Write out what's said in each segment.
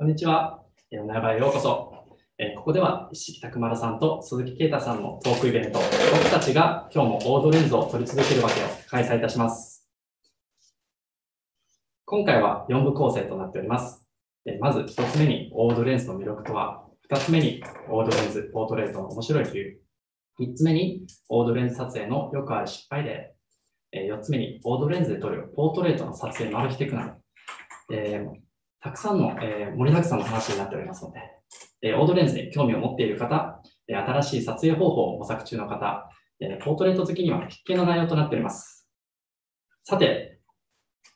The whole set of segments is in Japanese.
こんにちは。えーおなばへようこそ。えーここでは石木拓丸さんと鈴木啓太さんのトークイベント、僕たちが今日もオードレンズを撮り続けるわけを開催いたします。今回は4部構成となっております。えーまず1つ目にオードレンズの魅力とは、2つ目にオードレンズポートレートの面白い理由、3つ目にオードレンズ撮影のよくある失敗例、え4つ目にオードレンズで撮るポートレートの撮影のマル秘テクナル、えーたくさんの、えー盛りだくさんの話になっておりますので、えーオードレンズに興味を持っている方、えー新しい撮影方法を模索中の方、えーポートレート好きには必見の内容となっております。さて、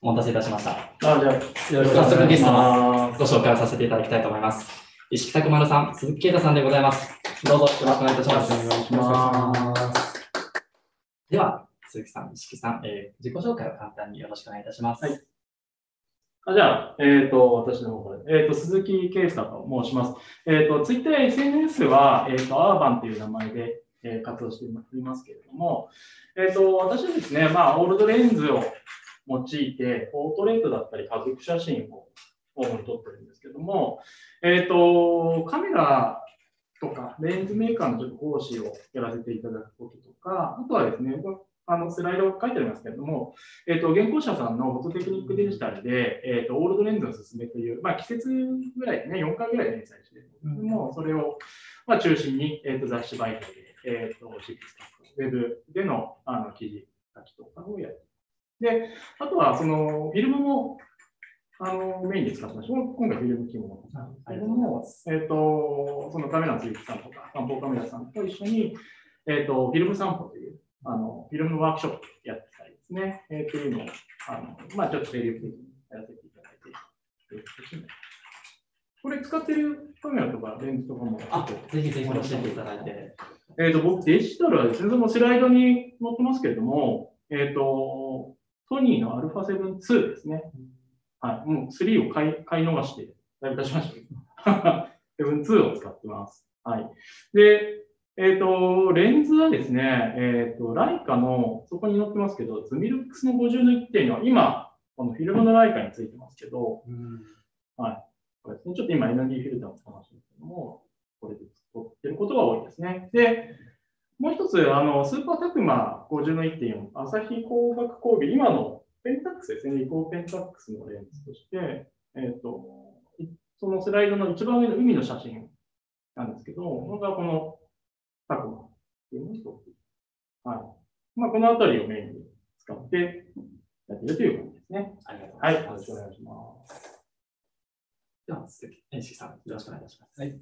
お待たせいたしました。あ、じゃあ、よろしくお早速願いしゲストのます。ご紹介をさせていただきたいと思います。石木拓丸さん、鈴木啓太さんでございます。どうぞよろしくお願いいたします。お願いします。では、鈴木さん、石木さん、えー自己紹介を簡単によろしくお願いいたします。はいあじゃあ、えっ、と、私の方から、えっ、と、鈴木圭太と申します。えっ、と、ツイッターや SNS は、えっ、と、アーバンという名前で、えー活動していますけれども、えっ、と、私はですね、まあ、オールドレンズを用いて、ポートレートだったり、家族写真を主に撮ってるんですけども、えっ、と、カメラとか、レンズメーカーのちょっと講師をやらせていただくこととか、あとはですね、あのスライド書いてありますけれども、えっ、と、原稿者さんのフォトテクニックデジタルで、えっ、と、オールドレンズのすすめという、まあ、季節ぐらいでね、4回ぐらい連載してるんですけども、それを、まあ、中心に、えっ、と、雑誌媒体で、えっ、と、シックスウェブでの、あの、記事書きとかをやってで、あとは、その、フィルムも、あの、メインで使ってました。今回フィルム機能なんですけども、えっ、と、そのカメラの鈴木さんとか、散歩カメラさんと一緒に、えっ、と、フィルム散歩という、あの、フィルムワークショップやってたりですね、えー、っていうのを、あの、まあちょっと精力的にやらせていただいてこれ使ってるカメラとかレンズとかも、あ、ぜひぜひ教えていただいて。えっ、と、僕、デジタルはですね、そのスライドに載ってますけれども、えっ、と、ソニーの α7-2 ですね。はい、もう3を買い買い逃して、だいぶ経ちましたけど、7-2を使ってます。はい。で、えっ、と、レンズはですね、えっ、と、ライカの、そこに載ってますけど、ズミルックスの50の1.4は、今、このフィルムのライカについてますけど、はい。これですね、ちょっと今 ND フィルターを使いましたけども、これで撮ってることが多いですね。で、もう一つ、あの、スーパータクマ50の1.4、朝日光学光美、今のペンタックスですね、リコーペンタックスのレンズとして、えっ、と、いそのスライドの一番上の海の写真なんですけど、僕はこのタクマっていうのはい。まあ、このあたりをメインに使ってやっているという感じですね。ありがとうごはい。よろざいます。しくお願いします。では、鈴木石木さん、よろしくお願いいたします。はい。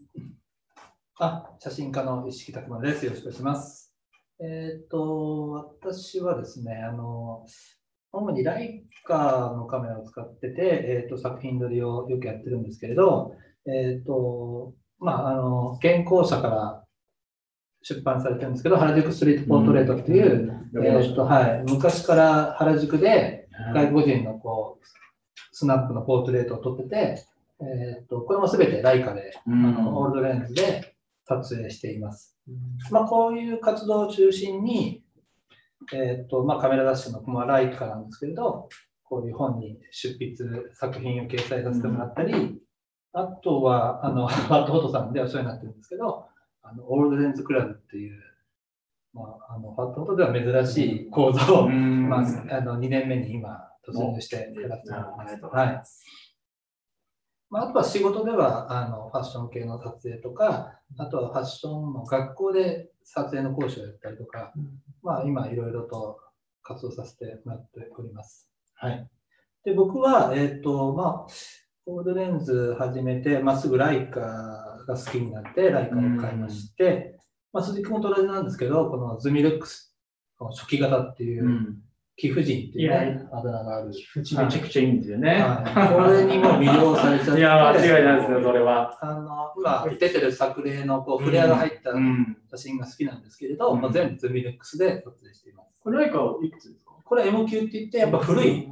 あ、写真家の石木拓磨です。よろしくお願いします。えっ、と、私はですね、あの、主にライカのカメラを使ってて、えっ、と、作品撮りをよくやってるんですけれど、えっ、と、まあ、あの、原稿者から出版されてるんですけど、原宿ストリートポートレートっていう、えっ、と、はい、昔から原宿で外国人のこう、スナップのポートレートを撮ってて、えっ、と、これもすべてライカであのオールドレンズで撮影しています。まあ、こういう活動を中心に、えーとまあ、カメラ雑誌の、まあ、ライカなんですけれど、こういう本に出筆、作品を掲載させてもらったり、あとは、あの、ファットフォトさんではそうになってるんですけど、あのオールドレンズクラブっていう、まあ、あのファットフォトでは珍しい講座を、まあ、あの2年目に今、突入してやらせてもらってます。ありがとうございます。まあ、あとは仕事ではあのファッション系の撮影とか、あとはファッションの学校で撮影の講師をやったりとか、まあ、今いろいろと活動させてもらっております。はい、で僕は、えっ、と、まあ、オールドレンズ始めて、まあ、すぐライカが好きになって、ライカを買いまして、まあ、鈴木もと同じなんですけど、このズミルックス、この初期型っていうう、貴婦人っていう、ね、あだ名がある。めちゃくちゃいいんですよね。はい、これにも魅了されちゃって。いや、間違いないですよ、それは。あの今出てる作例のこうフレアが入ったうん。写真が好きなんですけれど、うんまあ、全部ズミルックスで撮影しています。これライカはいくつですか？これは M 級って言って、やっぱ古い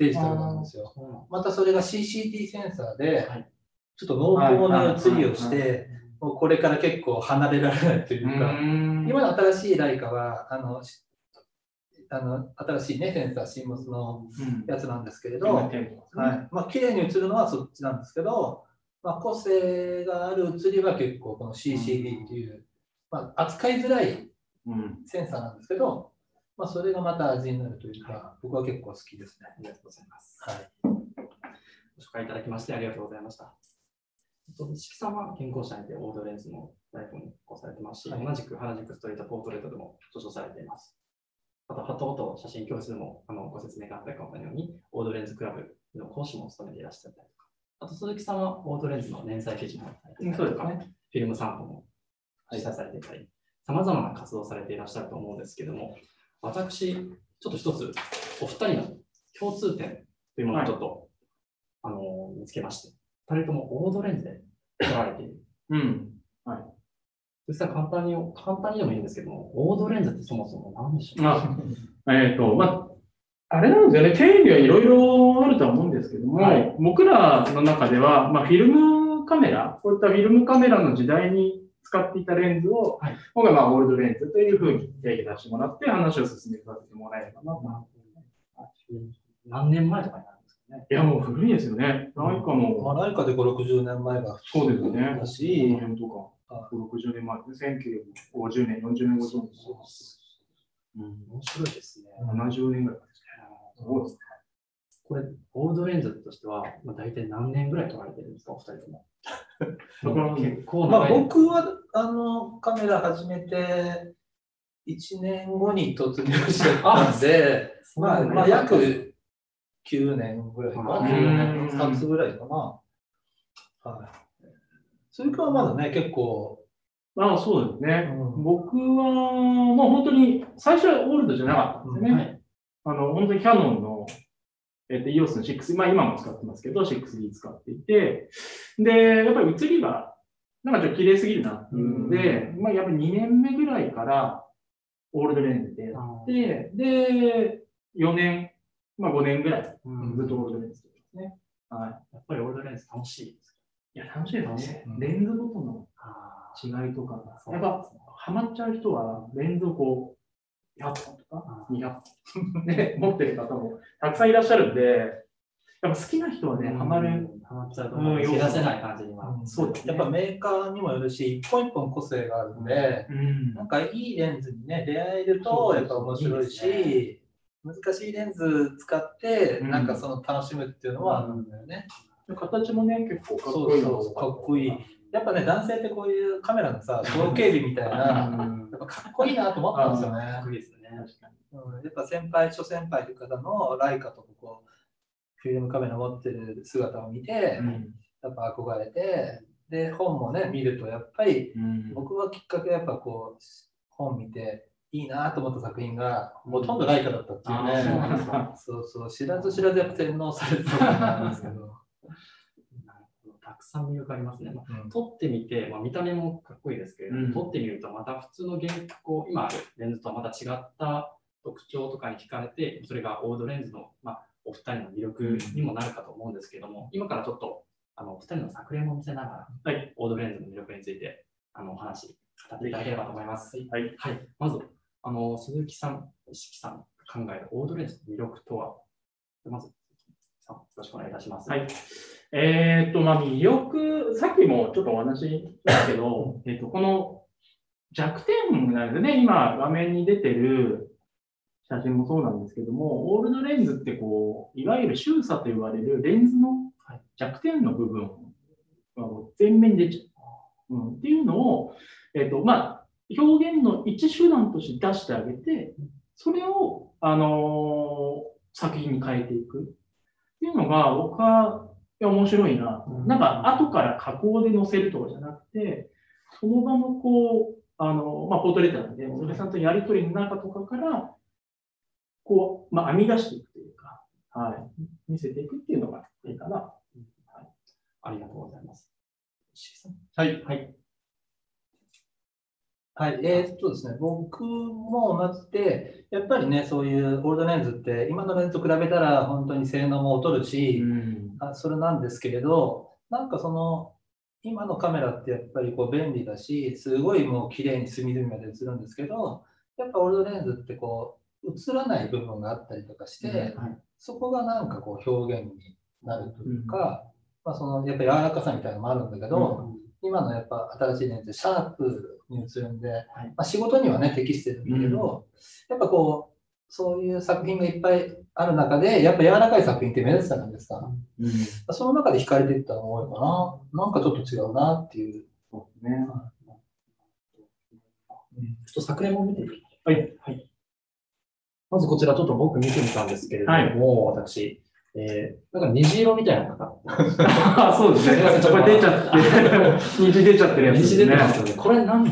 デジタルなんですよ。またそれが CCD センサーではい、ちょっと濃厚な写りをして、もうこれから結構離れられないというか、今今の新しいライカは、あの、しあの新しいね、センサー、シーモスのやつなんですけれど、はい。まあ綺麗に映るのはそっちなんですけど、まあ、個性がある写りは結構この CCD っていう、まあ、扱いづらいうん。センサーなんですけど、まあ、それがまた味になるというか、僕は結構好きですね。ありがとうございます。はい。ご紹介いただきましてありがとうございました。えっと石木さんは健康者にてオードレンズのライフにごされてますし、はい同じく原宿ストリートポートレートでも著書されています。あと、ハトと写真教室でもあのご説明があったかのように、オードレンズクラブの講師も務めていらっしゃったりとか、あと鈴木さんはオードレンズの連載記事もされていたりとか、そうですねフィルム散歩も主催されていたり、さまざまな活動をされていらっしゃると思うんですけども、私、ちょっと一つ、お二人の共通点というものをちょっと、あの見つけまして、二人ともオードレンズで撮られている。うん。鈴木さん、簡単に、簡単にでもいいんですけども、オードレンズってそもそも何でしょう？あ えっ、と、まあ、あれなんですよね、定義はいろいろあるとは思うんですけども、はい。僕らの中では、まあ、フィルムカメラ、こういったフィルムカメラの時代に使っていたレンズを、はい今回、まあ、オールドレンズというふうに定義出してもらって、話を進めさせてもらえればなと。何年前とかになるんですかね。いや、もう古いですよね。ライカまも、あ、ライカで5、60年前がそうですよね。だこのし、辺とか、60年前ですね、1950年、40年後とか、うん、面白いですね。70年ぐらいですね。すごいですね。これ、オードレンズとしては、まあ、大体何年ぐらい撮られてるんですか、お二人とも。まあ。僕はあのカメラ始めて1年後に突入しちゃったんで、まあ、まあ、約9年ぐらいかな、うん9年経つぐらいかな。はい。それからまだね、結構、まあそうですね。うん僕は、もう本当に、最初はオールドじゃなかったんですよね。はいあの、本当にキャノンの、えっと、EOS の6、まあ今も使ってますけど、6D 使っていて、で、やっぱり写りが、なんかちょっと綺麗すぎるなっていうので、まあやっぱり2年目ぐらいから、オールドレンズでやって、で、4年、まあ5年ぐらい、うん。ずっとオールドレンズですね。はやっぱりオールドレンズ楽しいですい。いや、楽しいですね。う。んレンズごとのあ違いとかやっぱ、ハマっちゃう人は、レンズをこう、100本とか、あ200本、ね、持ってる方もたくさんいらっしゃるんで、やっぱ好きな人はね、ハマる。。ハマっちゃうと、うんもう切らせない感じには。そうですねやっぱメーカーにもよるし、一本一本個性があるんで、うんなんかいいレンズにね、出会えるとやっぱ面白いいいし、で難しいレンズ使って、うんなんかその楽しむっていうのはあるんだよね。形もね、結構かっそこいいのうそう、かっこいい。やっぱね、男性ってこういうカメラのさ、造形美みたいな、ぱかっこいいなと思ったんですよかっねこ。いいですよね。確かに。うん、やっぱ先輩、諸先輩という方のライカとかこう、フィルムカメラ持ってる姿を見て、やっぱ憧れて、で、本もね、見ると、やっぱりうん僕はきっかけやっぱこう、本見て、いいなと思った作品が、ほとんどライカだったっていうね。そうそう、知らず知らずやっぱ洗脳されてたんですけど。さん魅力ありますね。まあうん撮ってみて、まあ、見た目もかっこいいですけれども、うん撮ってみるとまた普通の現こう今あるレンズとはまた違った特徴とかに惹かれて、それがオードレンズの、まあ、お二人の魅力にもなるかと思うんですけれども、今からちょっとあのお二人の作例も見せながら、はいオードレンズの魅力についてあのお話語っていただければと思います。はい。はい、まずあの鈴木さん、石木さんが考えるオードレンズの魅力とは、まず、さんよろしくお願いいたします。はい。えーっと、まあ、魅力、さっきもちょっとお話ししたけど、えーっと、この弱点なんですね、今画面に出てる写真もそうなんですけども、オールドレンズってこう、いわゆる周差と言われるレンズの弱点の部分が前面に出ちゃう。うん、っていうのを、えーっと、まあ、表現の一手段として出してあげて、それを、あのー作品に変えていく。っていうのが、僕は、面白いな。うんなんか、後から加工で載せるとかじゃなくて、その場のこう、あの、まあ、ポートレーターなんで、それさんとやりとりの中とかから、こう、まあ、編み出していくというか、はい、見せていくっていうのがいいかな。ありがとうございます。はい。はい。はい、えーっとですね、僕も同じで、やっぱりね、そういうオールドレンズって、今のレンズと比べたら本当に性能も劣るし、ん。あそれなんですけれど、なんかその、今のカメラってやっぱりこう便利だし、すごいもう綺麗に隅々まで映るんですけど、やっぱオールドレンズってこう、映らない部分があったりとかして、はい。そこがなんかこう表現になるというか、まあ、そのやっぱ柔らかさみたいなのもあるんだけど、今のやっぱ新しいレンズ、シャープに映るんで、まあ、仕事にはね、適してるんだけど、やっぱこう、そういう作品がいっぱいある中で、やっぱ柔らかい作品って目立つじゃないですか。うん。その中で惹かれていったのが多いかな。なんかちょっと違うなっていう。そうですね。ちょっと昨年も見てみはい。はい。まずこちらちょっと僕見てみたんですけれども、私、えー、なんか虹色みたいなのがあそうですね。これ出ちゃって、虹出ちゃってるやつですね。虹出てますよね。これ何い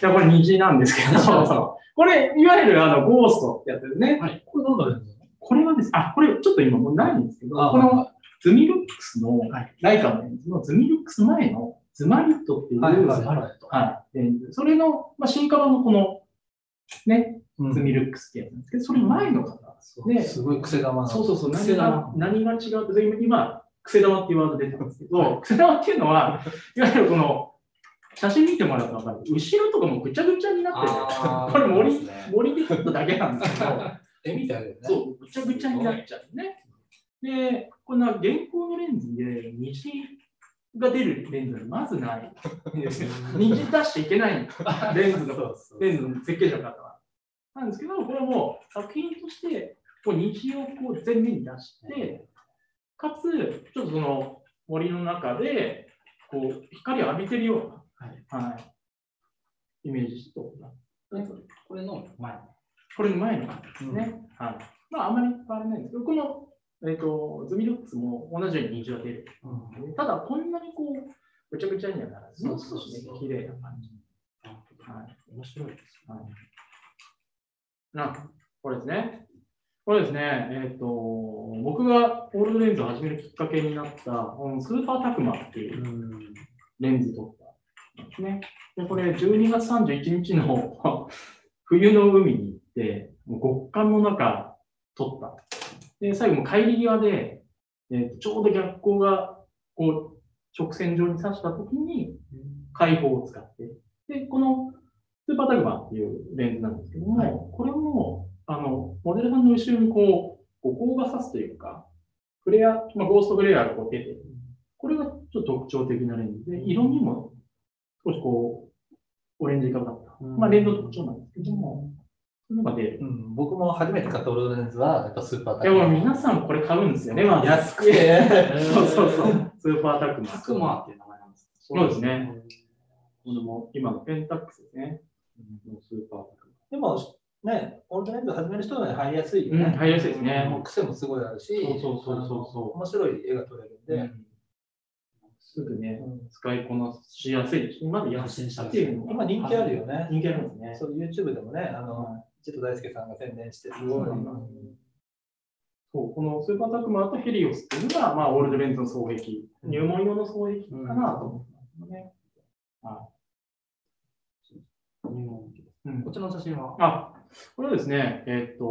や、これ虹なんですけど、これ、いわゆるあの、ゴーストってやつですね。はい。これどうなるんですか？これはですあ、これちょっと今もうないんですけど、あこのズミルックスの、はいライカのレンズのズミルックス前のズマリットっていう、はいはい。それの、まあ、進化版のこの、ね、うんズミルックスってやつなんですけど、それ前の方。ですごい癖玉なそうそうそう、何が何が違うって、今、今癖玉っていうワード出てますけど、癖玉っていうのは、いわゆるこの、写真見てもらうと分かる。後ろとかもぐちゃぐちゃになってる。これ森ね森で撮っただけなんですけど、絵みたいだよね。そう、ぐちゃぐちゃになっちゃうね。で、こんな現行のレンズで虹が出るレンズはまずない。虹出しちゃいけないレンズの、レンズの設計者の方は。なんですけど、これはもう作品として、こう虹をこう前面に出して、かつ、ちょっとその森の中で、こう、光を浴びてるような、はい、イメージと、これの前？これの前のですね。はい。まあ、あんまり変わらないんですけど、この、えっ、と、ズミルックスも同じように虹が出る。ただ、こんなにこう、ぐちゃぐちゃにはならず、そう少しね、綺麗な感じ。はい。面白いです。はい。な、これですね。これですね、えっ、と、僕がオールドレンズを始めるきっかけになった、このスーパータクマっていうレンズ撮ったんですね。で、これ12月31日の 冬の海に行って、もう極寒の中撮った。で、最後も帰り際で、えーとちょうど逆光がこう直線上に刺したときに開放を使って、で、このスーパータグマっていうレンズなんですけども、これも、あの、モデルさんの後ろにこう、こう光が差すというか、フレア、まあ、ゴーストフレアがこう出て、これがちょっと特徴的なレンズで、色味も少しこう、オレンジ色だった。まあ、レンズの特徴なんですけども、そういうのが出る。うん、僕も初めて買ったオールドレンズは、やっぱスーパータいや、もう皆さんこれ買うんですよね、まず安くて、そうそうそう。スーパータクマ。タクマっていう名前なんですかそうですね。これも今のペンタックスですね。スーパーでも、ね、オールドレンズ始める人は入りやすいよマ。うん、ね。入りやすいですね。もう癖もすごいあるし、そうそうそうそう面白い絵が撮れるんで、うんすぐね、うん使いこなしやすいですし、まだ安いっていう今人気あるよね。人気あるんですね。そう YouTube でもね、あの、はいちょっと大輔さんが宣伝して、すごい。うんそう、このスーパータクマとヘリオスっていうのが、まあ、オールドレンズの双璧、うん入門用の双璧かなと思ってますね。うんこっちの写真は？あ、これはですね、えっ、と、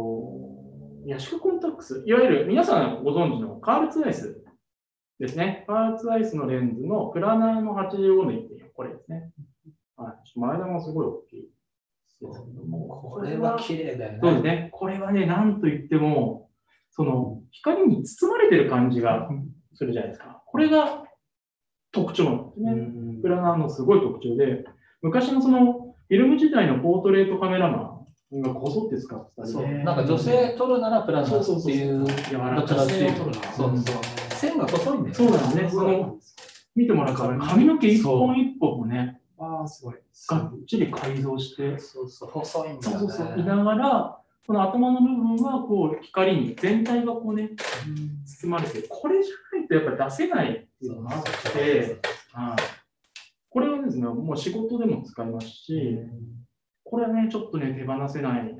ヤシクコンタックス、いわゆる皆さんご存知のカールツアイスですね。カールツアイスのレンズのプラナーの85の1.4、これですね。はい、前田もすごい大きいですけども。これは綺麗だよね。そうですね。これはね、なんと言っても、その光に包まれてる感じがするじゃないですか。これが特徴なんですね。うんプラナーのすごい特徴で、昔のそのフィルム時代のポートレートカメラマンがこぞって使ってたりそう。ねなんか女性撮るならプラスそうそうそうっていう、柔らかいどちらしい女性撮るなら。そうそう。線が細いんだよそうなんです。ね。その見てもらうから髪の毛一本一本もね、ああ、すごい。がっちり改造して、そうそう、細いんだよね。そうそうそう、いながら、この頭の部分はこう光に全体がこうね、包まれてる、これじゃないとやっぱり出せないっていうのがあって、はいですね、もう仕事でも使いますし、これはね、ちょっとね、手放せない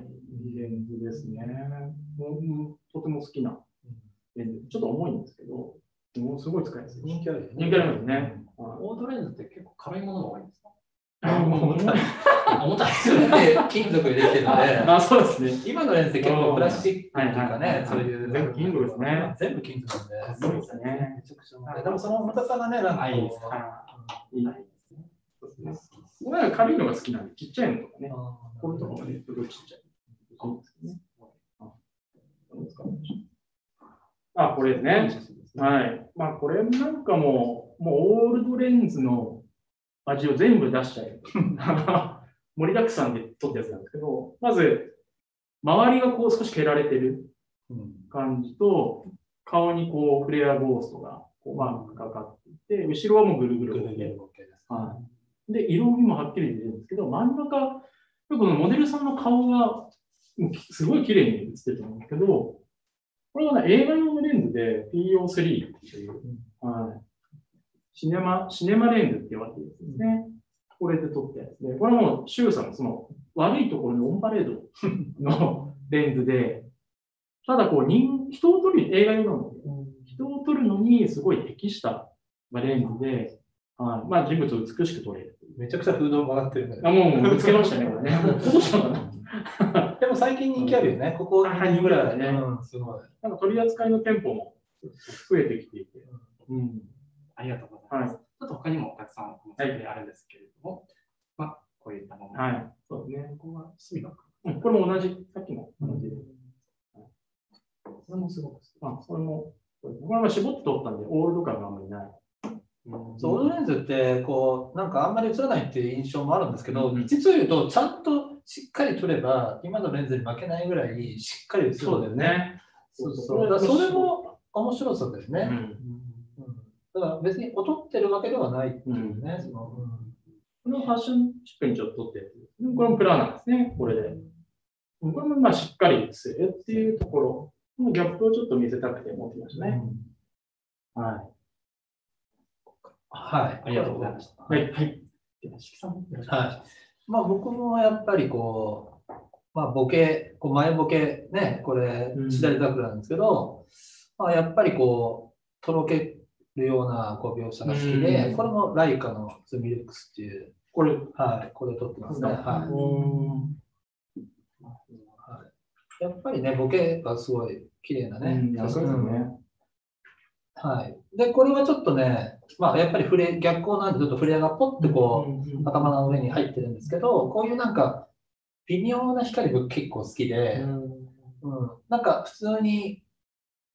レンズですね。もううんとても好きなレンズ。ちょっと重いんですけど、もうすごい使いやすい。人気あるよね。人気ありますね。はいオートレンズって結構軽いものが多いんですか？あもう重たい重たい。すべて 金属でできてるので、あ、そうですね。今のレンズって結構プラスチックっていうかねい、そういう。全部金属ですね。全部金属なんで。そうですね。めちゃくちゃ。でもその重たさがね、なんかいいいですいいそうですね。僕は軽いのが好きなんで、ちっちゃいのとかね。これとかもね、すごいちっちゃい。あこれですね。はい。まあ、これなんかも、もうオールドレンズの味を全部出しちゃえ。盛りだくさんで撮ったやつなんですけど、まず、周りがこう少し蹴られてるうん感じと、顔にこうフレアゴーストがこうマークがかかっていて、後ろはもうぐるぐるぐる。はい。で、色味もはっきり出てるんですけど、真ん中、このモデルさんの顔がすごい綺麗に映ってると思うんですけど、これはね、映画用のレンズで PO3 っていう、はい。シネマ、シネマレンズって言われてるやつですね。これで撮ったやつで、これもう、シュウさんのその悪いところのオンパレードのレンズで、ただこう人、人を撮る、映画用なので、人を撮るのにすごい適したレンズで、はい。まあ人物を美しく撮れる。めちゃくちゃフード曲がってるね。あ、もうぶつけましたね、これね。どうしたの？でも最近人気あるよね。ここ2年ぐらいねうん、すごい。なんか取り扱いの店舗も増えてきていて。うん。ありがとうございます。ちょっと他にもたくさんこの作品あるんですけれども、まあ、こういったもの。はい。そうですね。ここは隅のうんこれも同じ、さっきの同じで。これもすごく素あ、それも、これは絞って撮ったんで、オールド感があんまりない。そう、オールドレンズって、こう、なんかあんまり映らないっていう印象もあるんですけど、うん実を言うと、ちゃんとしっかり撮れば、今のレンズに負けないぐらいしっかり映るんそうだよ。ね。そうそう。それも面白さですね。うん。うんだから別に劣ってるわけではないっていうね。そのこのファッションチックにちょっと撮ったやつですね。これもプラなんですね、これで。これもまあしっかり映るっていうところ、このギャップをちょっと見せたくて持ってきましたね。はい。はい。ありがとうございました。はい。はい。では、いしまあ僕もやっぱりこう、まあボケ、こう前ボケね、これう、ん左桜なんですけど、まあやっぱりこう、とろけるようなこう描写が好きで、うんこれもライカのズミルックスっていう、これ、はい、これ撮ってますね。はい。うんやっぱりね、ボケがすごい綺麗なね。うんそうですよね。はい。で、これはちょっとね、まあやっぱりフレ、逆光なんでちょっとフレアがポッてこう、う頭の上に入ってるんですけど、こういうなんか微妙な光僕結構好きで、うん、なんか普通に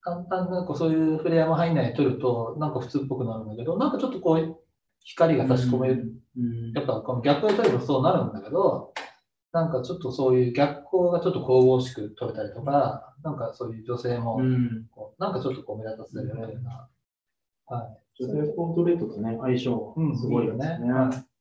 簡単なこうそういうフレアも入んないで撮るとなんか普通っぽくなるんだけど、なんかちょっとこう光が差し込める、うんやっぱこの逆光で撮ればそうなるんだけど、なんかちょっとそういう逆光がちょっと神々しく撮れたりとか、なんかそういう女性もうん。こうなんかちょっとこう目立たせるような、はい。女性ポートレートとね、相性うん、すごいですね。はい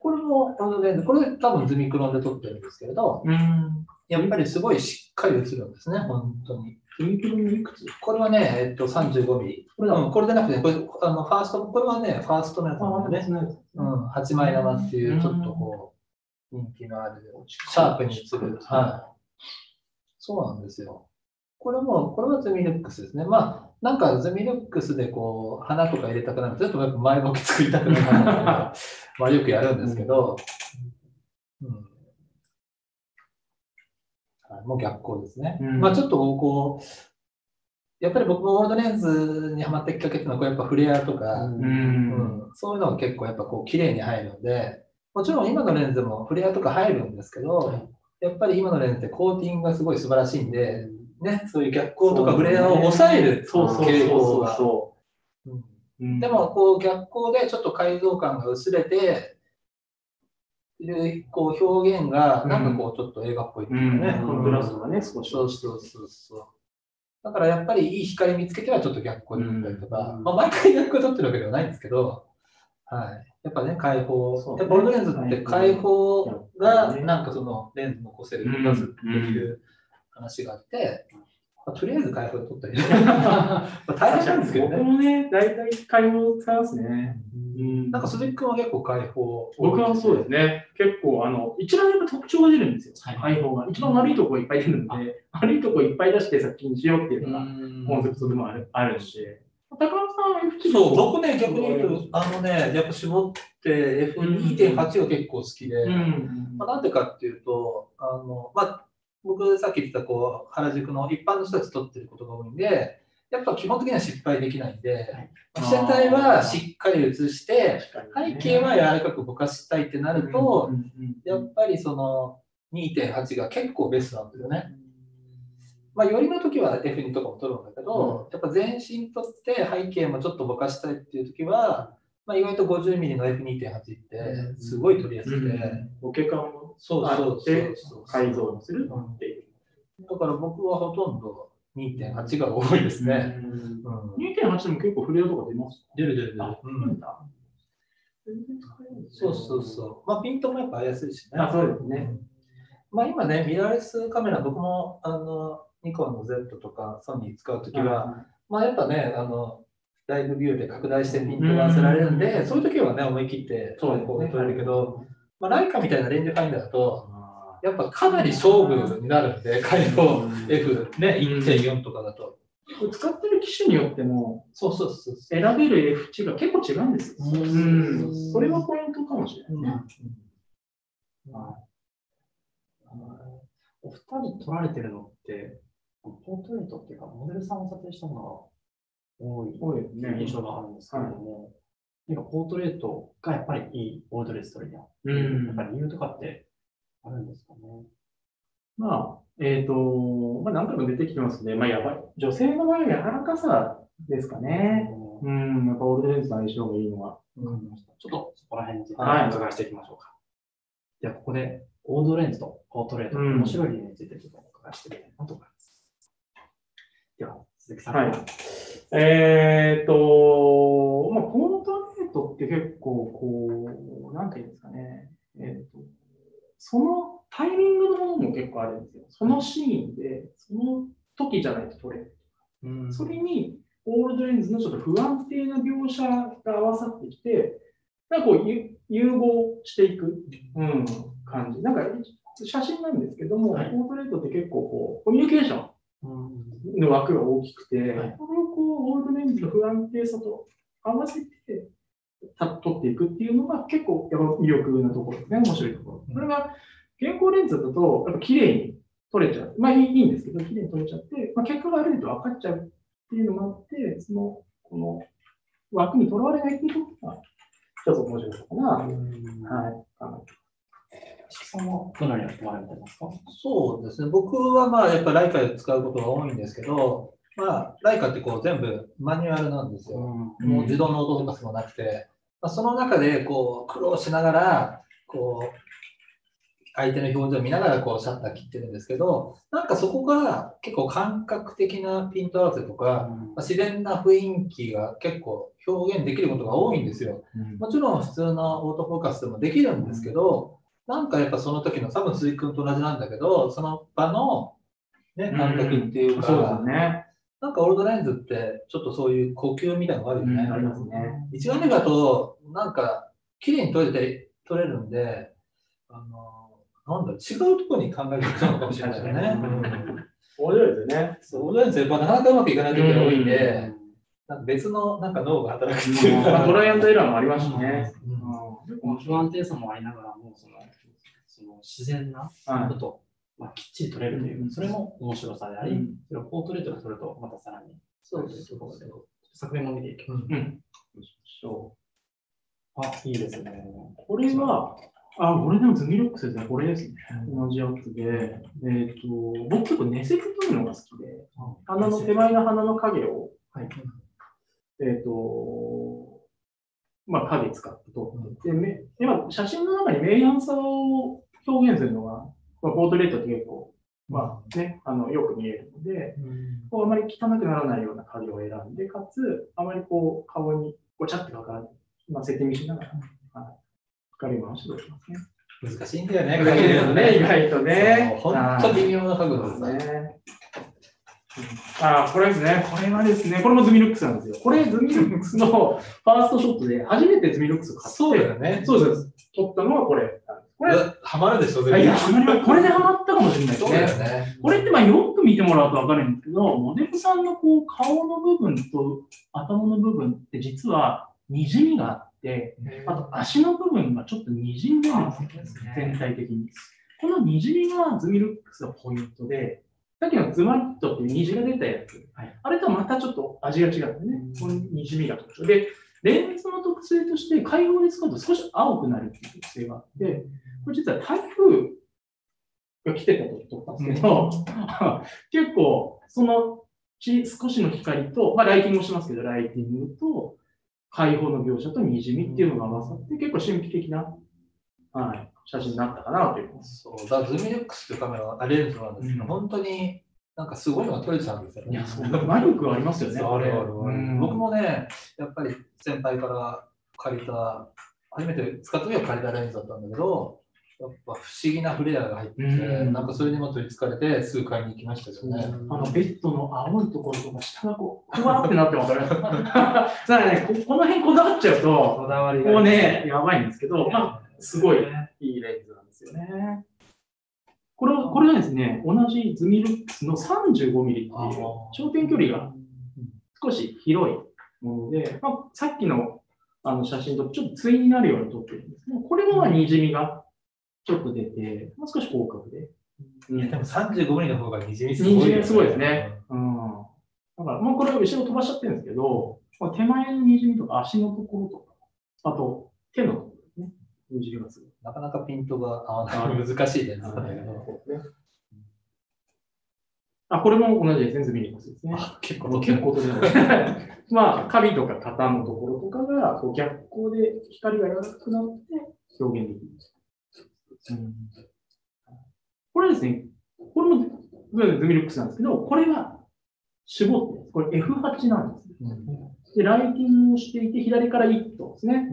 これも、あのね、これ多分ズミクロンで撮ってるんですけれど、うん。やっぱりすごいしっかり映るんですね、本当に。インクルのいくつ？これはね、えっと、35ミリ。これ,、うん、これでなくて、これ、あの、ファースト、これはね、ファーストのやつなんでね。ね。うん、8枚玉っていうう、んちょっとこう、人気のある、シャープに映る。はい。そうなんですよ。これも、これはズミルックスですね。まあ、なんかズミルックスでこう、花とか入れたくなると、ちょっとやっぱ前ボケ作りたくなるまあよくやるんですけど、うん。はいもう逆光ですね。うんまあちょっとこう、やっぱり僕もオールドレンズにハマったきっかけっていうのは、こうやっぱフレアとか、う。うんんそういうのが結構やっぱこう綺麗に入るんで、もちろん今のレンズもフレアとか入るんですけど、やっぱり今のレンズってコーティングがすごい素晴らしいんで、ね、そういう逆光とかフレアを抑えるそうそう傾向そうが。そううんうん。でもこう逆光でちょっと解像感が薄れて、こう表現がなんかこうちょっと映画っぽいってういうかね、ん、コントラストがね、少し。そうそうそうそう。だからやっぱりいい光見つけてはちょっと逆光で撮ったりとか、うんまあ、毎回逆光撮ってるわけではないんですけど、はい。やっぱね、開放。そうねやっぱオールドレンズって開放がうんなんかそのレンズの個性を生かすっていう話があって、まあ、とりあえず開放で撮ったり、まあ大変なんですけど僕ね。もね、大体解放使いますね。うんなんか鈴木君は結構開放。僕はそうですね。結構、あの、一番やっぱ特徴が出るんですよ。はい解放が。一番悪いところいっぱい出るんで、悪いところいっぱい出して先にしようっていうのが、コンセプトでもあるあるんで。高野さんそう、僕ね、逆に言うと、あのね、やっぱ絞って F2.8 が結構好きで、うん。まあ、なんでかっていうと、あのまあ、僕さっき言ったこう原宿の一般の人たち撮ってることが多いんで、やっぱ基本的には失敗できないんで、まあ被写体はしっかり写して、背景は柔らかくぼかしたいってなると、やっぱりその2.8が結構ベストなんですよね。まあ、寄りの時は F2 とかも撮るんだけど、やっぱ全身撮って背景もちょっとぼかしたいっていう時は、まあ、意外と 50mm の F2.8 ってすごい撮りやすくて、ボケ感をそうそうそうそう改造する。っていう。だから僕はほとんど2.8が多いですね。うん。うん。2.8でも結構フレアとか出ます出る出る出る。あ、ううん。そうそうそう。まあ、ピントもやっぱ合いやすいしね。あ、そうですね。まあ、今ね、ミラーレスカメラ、僕もあのニコンの Z とかソニー使うときは、まあ、やっぱね、あのライブビューで拡大してピントが合わせられるんで、うんそういうときはね、思い切ってそうこう撮れるけど、まあ、ライカみたいなレンジファインダーだと、あやっぱかなり勝負になるんで、解放うん。F、ね、1.4とかだと。ー使ってる機種によっても、そうそうそうそ選べる F 値が結構違うんですよ。それがポイントかもしれう。ないね。お二人撮られてるのって、ポートレートっていうか、モデルさんを撮影したのが多い。印象があるんですけれども、なんかポートレートがやっぱりいいオードレストリーだ。うんやっぱり理由とかってあるんですかね？まあ、えっ、と、まあ何回も出てきてますね。まあやばい。女性の場合は柔らかさですかね。うん、やっぱオールドレンズの相性がいいのは。うんちょっとそこら辺についてはいお伺いしていきましょうか。では、ここでオードレンズとポートレート面白い理由についてちょっとお伺いしてみたいなと思います。では、鈴木さん。はいえっ、と、まあ、ポートレートって結構、こう、なんていうんですかね。えっ、と、そのタイミングのものも結構あるんですよ。そのシーンで、その時じゃないと撮れる。うんそれに、オールドレンズのちょっと不安定な描写が合わさってきて、なんかこう、ゆ融合していく、うん、感じ。なんか、写真なんですけども、はいポートレートって結構こう、コミュニケーションうんの枠が大きくて、はいこれをこう、オールドレンズの不安定さと合わせて、た取っていくっていうのが結構やっぱ魅力なところですね、面白いところ。うんこれが現行レンズだと、やっぱ綺麗に撮れちゃう。まあいいんですけど、綺麗に撮れちゃって、まあ、結果が悪いと分かっちゃうっていうのもあって、その、この枠にとらわれないっていうところが、一つ面白いのかな。はい。さんはどのように思われてますか？そうですね。僕はまあやっぱライカで使うことが多いんですけど、まあライカってこう全部マニュアルなんですよ。うんもう自動のオートフォーカスもなくて、まあ、その中でこう苦労しながら、こう相手の表情を見ながらこうシャッター切ってるんですけど、なんかそこが結構感覚的なピント合わせとか、まあ自然な雰囲気が結構表現できることが多いんですよ。もちろん普通のオートフォーカスでもできるんですけど、なんかやっぱその時の、多分鈴木君と同じなんだけど、その場の、ね、感覚っていうか、そうですね。なんかオールドレンズってちょっとそういう呼吸みたいなのがあるよね。うんありますね。一眼レフだと、なんか綺麗に撮れて撮れるんで、あのなんだ違うところに考えてきちゃうのかもしれないよね。面白いですよね。そうオールドレンズやっぱなかなかうまくいかない時が多いんうで、なんか別のなんか脳が働くっていうか。まあトライアンドエラーもありましたね。うんこの不安定さもありながらも、そのその自然なはいこと、まあ、きっちり撮れるという、うんそれも面白さであり、うんそれをポートレートで撮ると、またさらにそうというそうそところでう。作品も見ていきまうんう。あ、いいですね。う。これは、あ、これでもズミロックスですね。これですね。同じやつで、えっ、と、僕結構ネセク撮るのが好きで、鼻の手前の鼻の影を、はい。えっ、と、まあ影使って撮って、でめでまあ写真の中に明暗さを表現するのが、まあ、ポートレートって結構、まあね、あのよく見えるので、こうあまり汚くならないような影を選んで、かつ、あまりこう顔にごちゃってかからない、まあ、セッティングしながら、はい、光り回しておりますね。難しいんだよね、難しいですね、意外とね。本当微妙な角度でですね。あーこれですね。これはですね、これもズミルックスなんですよ。これ、ズミルックスのファーストショットで、初めてズミルックスを買って、そうだよね。そうですそうです。撮ったのはこれ。これ、ハマるでしょ、あいや、ハマりまこれでハマったかもしれないですそうだよね。ね。これってまあよく見てもらうと分かるんですけど、モデルさんのこう顔の部分と頭の部分って実は滲みがあって、あと足の部分がちょっと滲んでるんですよ、全体的に。この滲みがズミルックスのポイントで、さっきのズマットって虹が出たやつ、はい。あれとはまたちょっと味が違うん。でね、この滲みが特徴。で、レンズの特性として開放で使うと少し青くなるっていう特性があって、これ実は台風今日来てた時撮ったんですけど、結構、そのち少しの光と、まあ、ライティングもしますけど、ライティングと、開放の描写とにじみっていうのが合わさって、結構神秘的な、はい、写真になったかなという。そう、だズミルックスというカメラは、あレンズなんですけど、うん本当になんかすごいのが撮れちゃうんですよね。いや、そう魔力ありますよね、あるあるあるうん僕もね、やっぱり先輩から借りた、初めて使った時は借りたレンズだったんだけど、やっぱ不思議なフレアが入ってて、うんなんかそれにも取りつかれて、すぐ買いに行きましたけどね。あのベッドの青いところとか下がこう、ふわってなってわ かる。だからねこ、この辺こだわっちゃうと、こだわりが。こうね、やばいんですけど、まあ、すごいいいレンズなんですよね。これこれがですね、同じズミルックスの 35mm っていう焦点距離が少し広いもので、まあ、さっきのあの写真とちょっと対になるように撮ってるんですけど、これもまあにじみがちょっと出て、まあ、少し広角で。いやでも35ミリの方がにじみすごいよ、にじみすごいですね。うん。だから、もうこれ後ろ飛ばしちゃってるんですけど、まあ手前のにじみとか足のところとか、あと手のところですね。にじみがすごい。なかなかピントが合わない難しいレンズなんだけど。あ、これも同じですね、ズミリックスですね。あ結構結構。まあ、紙とか型のところとかがこう逆光で光が柔らかくなって表現できる。これですね、これもズミリックスなんですけど、これは絞って、これ F8 なんです。うんで、ライティングをしていて、左から1灯ですね。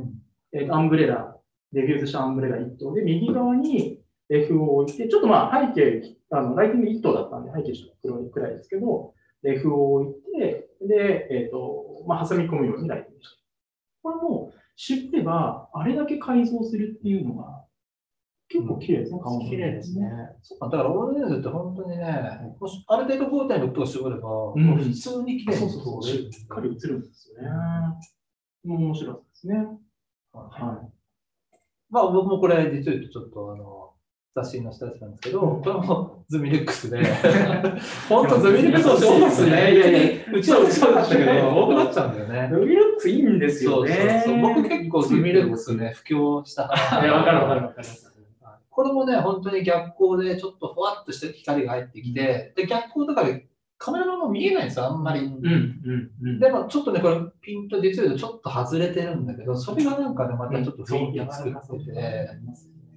えーとアンブレラ、デフューズしたアンブレラ1灯で、右側に レフを置いて、ちょっとまあ背景、あのライティング1灯だったんで、背景ちょっと黒いくらいですけど、レフを置いて、で、えっ、と、まあ、挟み込むようにライティングして。これも知れば、あれだけ解像するっていうのが、結構綺麗ですね、顔の綺麗ですね。そうかだからオールドレンズって本当にね、もしある程度5.6とか絞れば、う普通に綺麗にそうそうそう、しっかり映るんですよね。面白いですね。はまあ僕もこれ実は言うとちょっとあの雑誌の下なんですけど、これもズミルックスで、本当ズミルックスをそうですね。いやいやうちはうちはだったけど、多くなっちゃうんだよね。い。ミルックスいいんですそうそうよね。そう。僕結構ズミルックスね、布教したかいや、わかるわかるら。わかります。これもね、本当に逆光でちょっとふわっとした光が入ってきて、で、逆光だからカメラマンも見えないんですよ、あんまり。うん、うん、うん。でもちょっとね、これピント実はちょっと外れてるんだけど、それがなんかね、またちょっと雰囲気作ってて、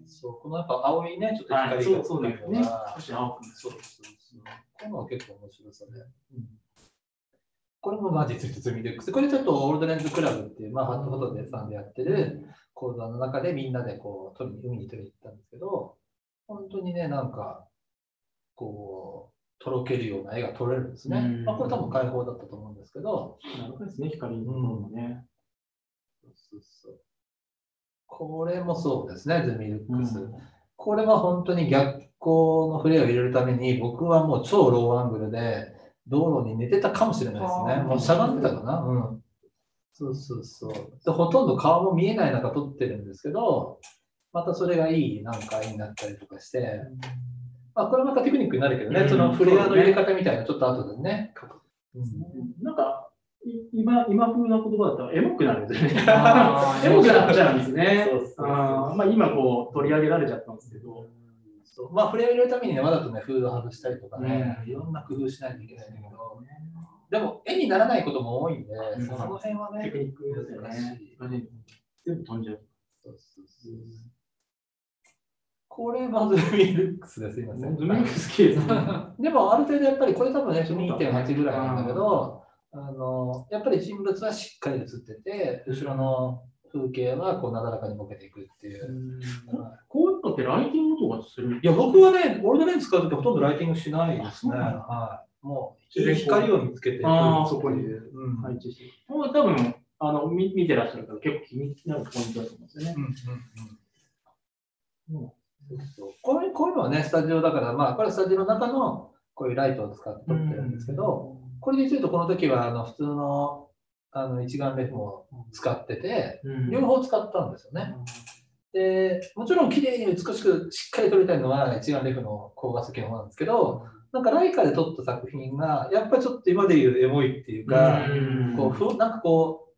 そう、このやっぱ青いね、ちょっとはい、光がそうそうですね。が少し青くそうそうそう。このが結構面白さで。これもまあ実質ミルックス。これちょっとオールドレンズクラブっていう、まあ、ハットフォトデさんでやってる講座の中でみんなでこう、取りに海に取りに行ったんですけど、本当にね、なんか、こう、とろけるような絵が撮れるんですねうん。まあ、これ多分開放だったと思うんですけど、なるほどですね、光のもね。そうそうそうこれもそうですね、ズミルックス。うんこれは本当に逆光のフレアを入れるために、僕はもう超ローアングルで、道路に寝てたかもしれないですね。もうしゃがんでたかな。うん。そうそうそう。でほとんど顔も見えない中撮ってるんですけど、またそれがいいなんか絵になったりとかして、まあ、これまたテクニックになるけどね、うんそのフレアの入れ方みたいな、ちょっと後でね。うんなんか、い今、今風な言葉だったらエモくなるんですよね。エモくなっちゃうんですね。そうそうそうあーまあ今こう取り上げられちゃったんですけど。そうまあ、フレアを入れるためにね、わざとね、フード外したりとかね、うんいろんな工夫しないといけないんだけど、でも絵にならないことも多いんで、うんその辺はね、テクニックですよね。全部飛んじゃう。そうそうそうこれはズミルックスですいません。ズミルックス好きですね。でもある程度やっぱりこれ多分ね2.8ぐらいなんだけど、あのやっぱり人物はしっかり映ってて、後ろの風景はこうなだらかにボケていくっていう。こういうのってライティングとかするいや僕はね、オールドレンズ使うときほとんどライティングしないですね。はい。もう光光を見つけてそこにうん配置して。もう多分、あの、見見てらっしゃるから結構気になるポイントだと思うんですよね。うんうんうんこういうこういうのはね、スタジオだから、まあ、これはスタジオの中のこういうライトを使って撮ってるんですけど、これについてこの時はあの普通のあの一眼レフも使ってて、うん。両方使ったんですよね。で、もちろん綺麗に美しくしっかり撮りたいのは一眼レフの高画素の方なんですけど、なんかライカで撮った作品が、やっぱりちょっと今で言うエモいっていうか、うん。こうふなんかこう、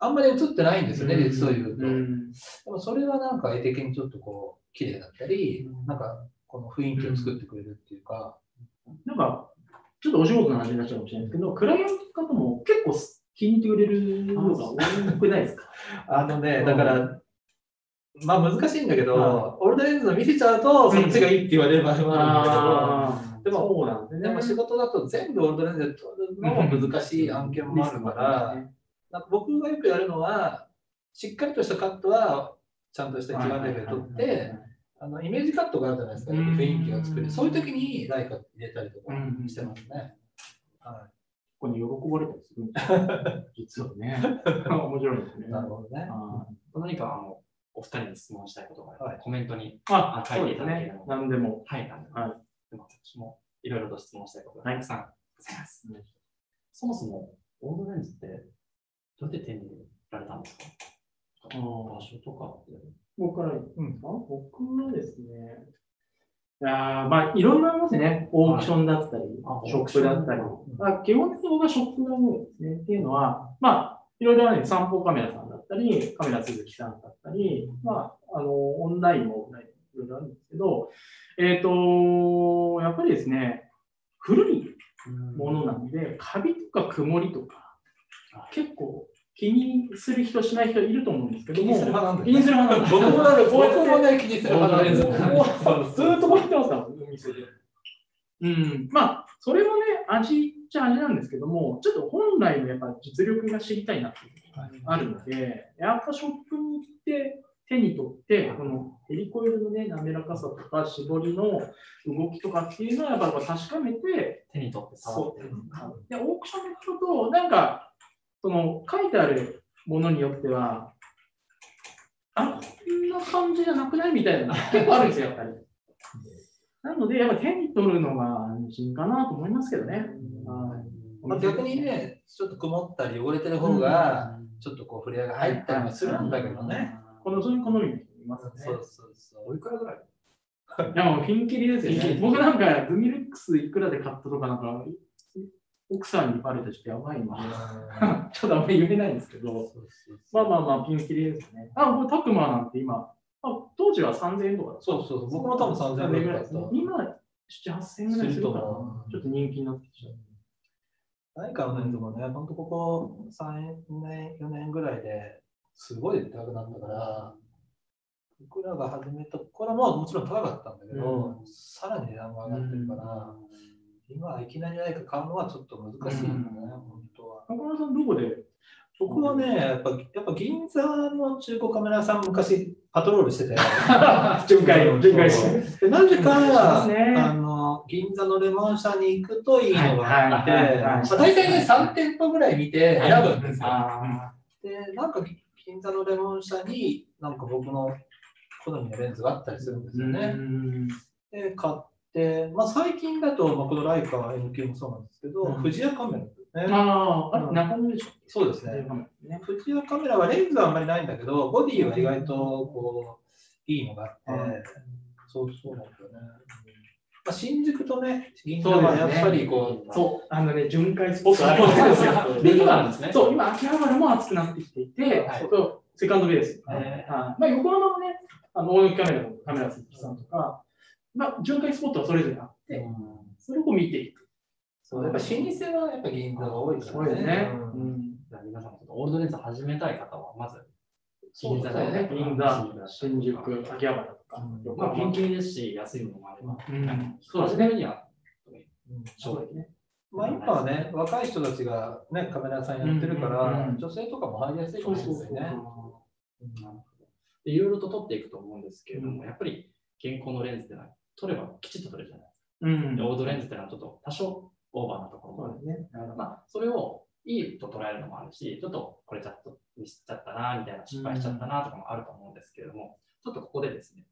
あんまり映ってないんですよね、実を言うと。んでもそれはなんか絵的にちょっとこう、綺麗だったり、うん。なんかこの雰囲気を作ってくれるっていうか、なんか、ちょっとお仕事の話になっちゃうかもしれないですけど、クライアントの方も結構気に入ってくれるのが多くないですか？あのね、うんだから、まあ難しいんだけど、はオールドレンズの見せちゃうと、そっちがいいって言われる場合もああー。でもそうなんですね。るんだけど、でも仕事だと全部オールドレンズで撮るのも難しい案件もあるから、なん。か僕がよくやるのは、しっかりとしたカットはちゃんとした一眼レフで撮って、あのイメージカットがあるじゃないですか、うん雰囲気を作る。そういう時にライカ入れたりとかうんしてますね。はここに喜ばれたりするんですよ実はね。面白いですね。い、なるほどね。あ何かあのお二人に質問したいことがあれば、はいコメントに、書いていそうですねただければ。何でも。はい、なんでもはいでも私もいろいろと質問したいことがたくさんございます。そもそも、オールドレンズってどうやって手に入れられたんですか？場所とかって。僕からうんか、僕はですね、いやーまあ、いろいろありますね。オークションだったり、はい。ショップだったり。あ、基本的に僕はショップが多いですね。っていうのは、まあ、いろいろある散歩カメラさんだったり、カメラ鈴木さんだったり、まあ、あの、オンラインもオフラインもいろいろあるんですけど、えっ、と、やっぱりですね、古いものなんで、カビとか曇りとか、結構気にする人しない人いると思うんですけども、気にする派なんだ気にする派なん僕もね、僕もね、気にする派なんですよ。ずーっとこうやってますから、お店で。うん、まあ、それもね、味っちゃ味なんですけども、ちょっと本来のやっぱ実力が知りたいなっていうのがあるので、やっぱショップに行って、手に取って、このヘリコイルのね、滑らかさとか、絞りの動きとかっていうのは、やっぱ確かめて、手に取って触って。で、オークションで買うと、なんか、その書いてあるものによっては、あ、こんな感じじゃなくない？みたいなのが結構あるんですよ、やっぱり。なので、やっぱ手に取るのが安心かなと思いますけどね。はいまあ、逆にね、ちょっと曇ったり汚れてる方が、ちょっとこう、触れ合いが入ったりもするんだけどね。。このそういう好みの人いますね。そうそうそう。おいくらぐらい？いや、もうピンキリですよね。僕なんか、グミルックスいくらで買ったとかなんか、奥さんにバレたらちょっとやばいんで、ちょっとあんまり言えないんですけど、まあまあまあ、ピンキリですね。あ、これタクマなんて今、あ当時は3000円とかだった。そうそう、僕も多分3000円ぐらいだった。今、7、8000円ぐらいするかちょっと人気になってきちゃう。何かのレンズもね、本当ここ3年、4年ぐらいですごい高くなったから、僕らが始めた頃ももちろん高かったんだけど、さらに値段が上がってるから、今いきなり何か買うのはちょっと難しいよね、うん。本当は。中村さん、どこで？僕はね、やっぱやっぱ銀座の中古カメラ屋さん昔パトロールしてて、巡回を、巡回して。でなぜか、すね。あの銀座のレモン社に行くといいのがあって、大体ね、3店舗ぐらい見て選ぶんですよ。あで、なんか銀座のレモン社に、なんか僕の好みのレンズがあったりするんですよね。で、買って、まあ、最近だと、まあ、このライカ MQ もそうなんですけど、うん富士屋カメラですね。あー、あれ、中村でしょ？そうですね。ね。富士屋カメラはレンズはあんまりないんだけど、ボディは意外とこういいのがあって、はいそうそうなんだよね。まあ、新宿とね、銀座はやっぱりこう、そう、あのね、巡回スポットあるんですよ。で今ですね。そう、今、秋葉原も暑くなってきていて、はいそうセカンドベース。まあ、横浜もね、あの、大雪カメラのカメラ鈴木さんとか、まあ、巡回スポットはそれぞれあって、それを見ていく。そうやっぱ老舗はやっぱ銀座が多いからそうですね。うんうんじゃあ皆さん、オールドレンズ始めたい方は、まず、銀座だよね。銀座、新宿、秋葉原とかまあ、ピン浜。キリですし、安いものもあれば、うんそう始めるには、うんそうですね。まあ、今はね、若い人たちが、ね、カメラ屋さんやってるから、女性とかも入りやすいか。もしれないね。なるほどでいろいろと撮っていくと思うんですけれども、うんやっぱり現行のレンズってのは、撮ればきちっと撮れるじゃないですうんか。でオードレンズってのはちょっと多少オーバーなところもあるね。まあ、それをいいと捉えるのもあるし、ちょっとこれちょっとミスっちゃったな、みたいな、失敗しちゃったなとかもあると思うんですけれども、ちょっとここでですね、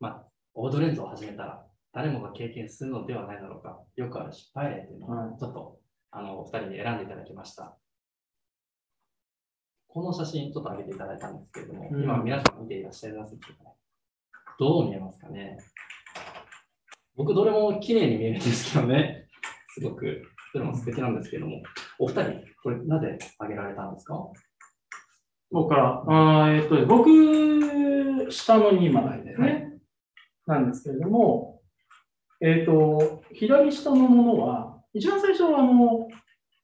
まあ、オードレンズを始めたら、誰もが経験するのではないだろうか、よくある失敗例というのはいを、ちょっと、あの、お二人に選んでいただきました。この写真、ちょっと上げていただいたんですけれども、うん今皆さん見ていらっしゃいますでしょうかね。どう見えますかね。僕、どれも綺麗に見えるんですけどね。すごく、どれも素敵なんですけれども、お二人、これ、なぜあげられたんですか？僕から、あーえっと、僕、下の2枚ですね。なんですけれども、えっ、と、左下のものは、一番最初はあの、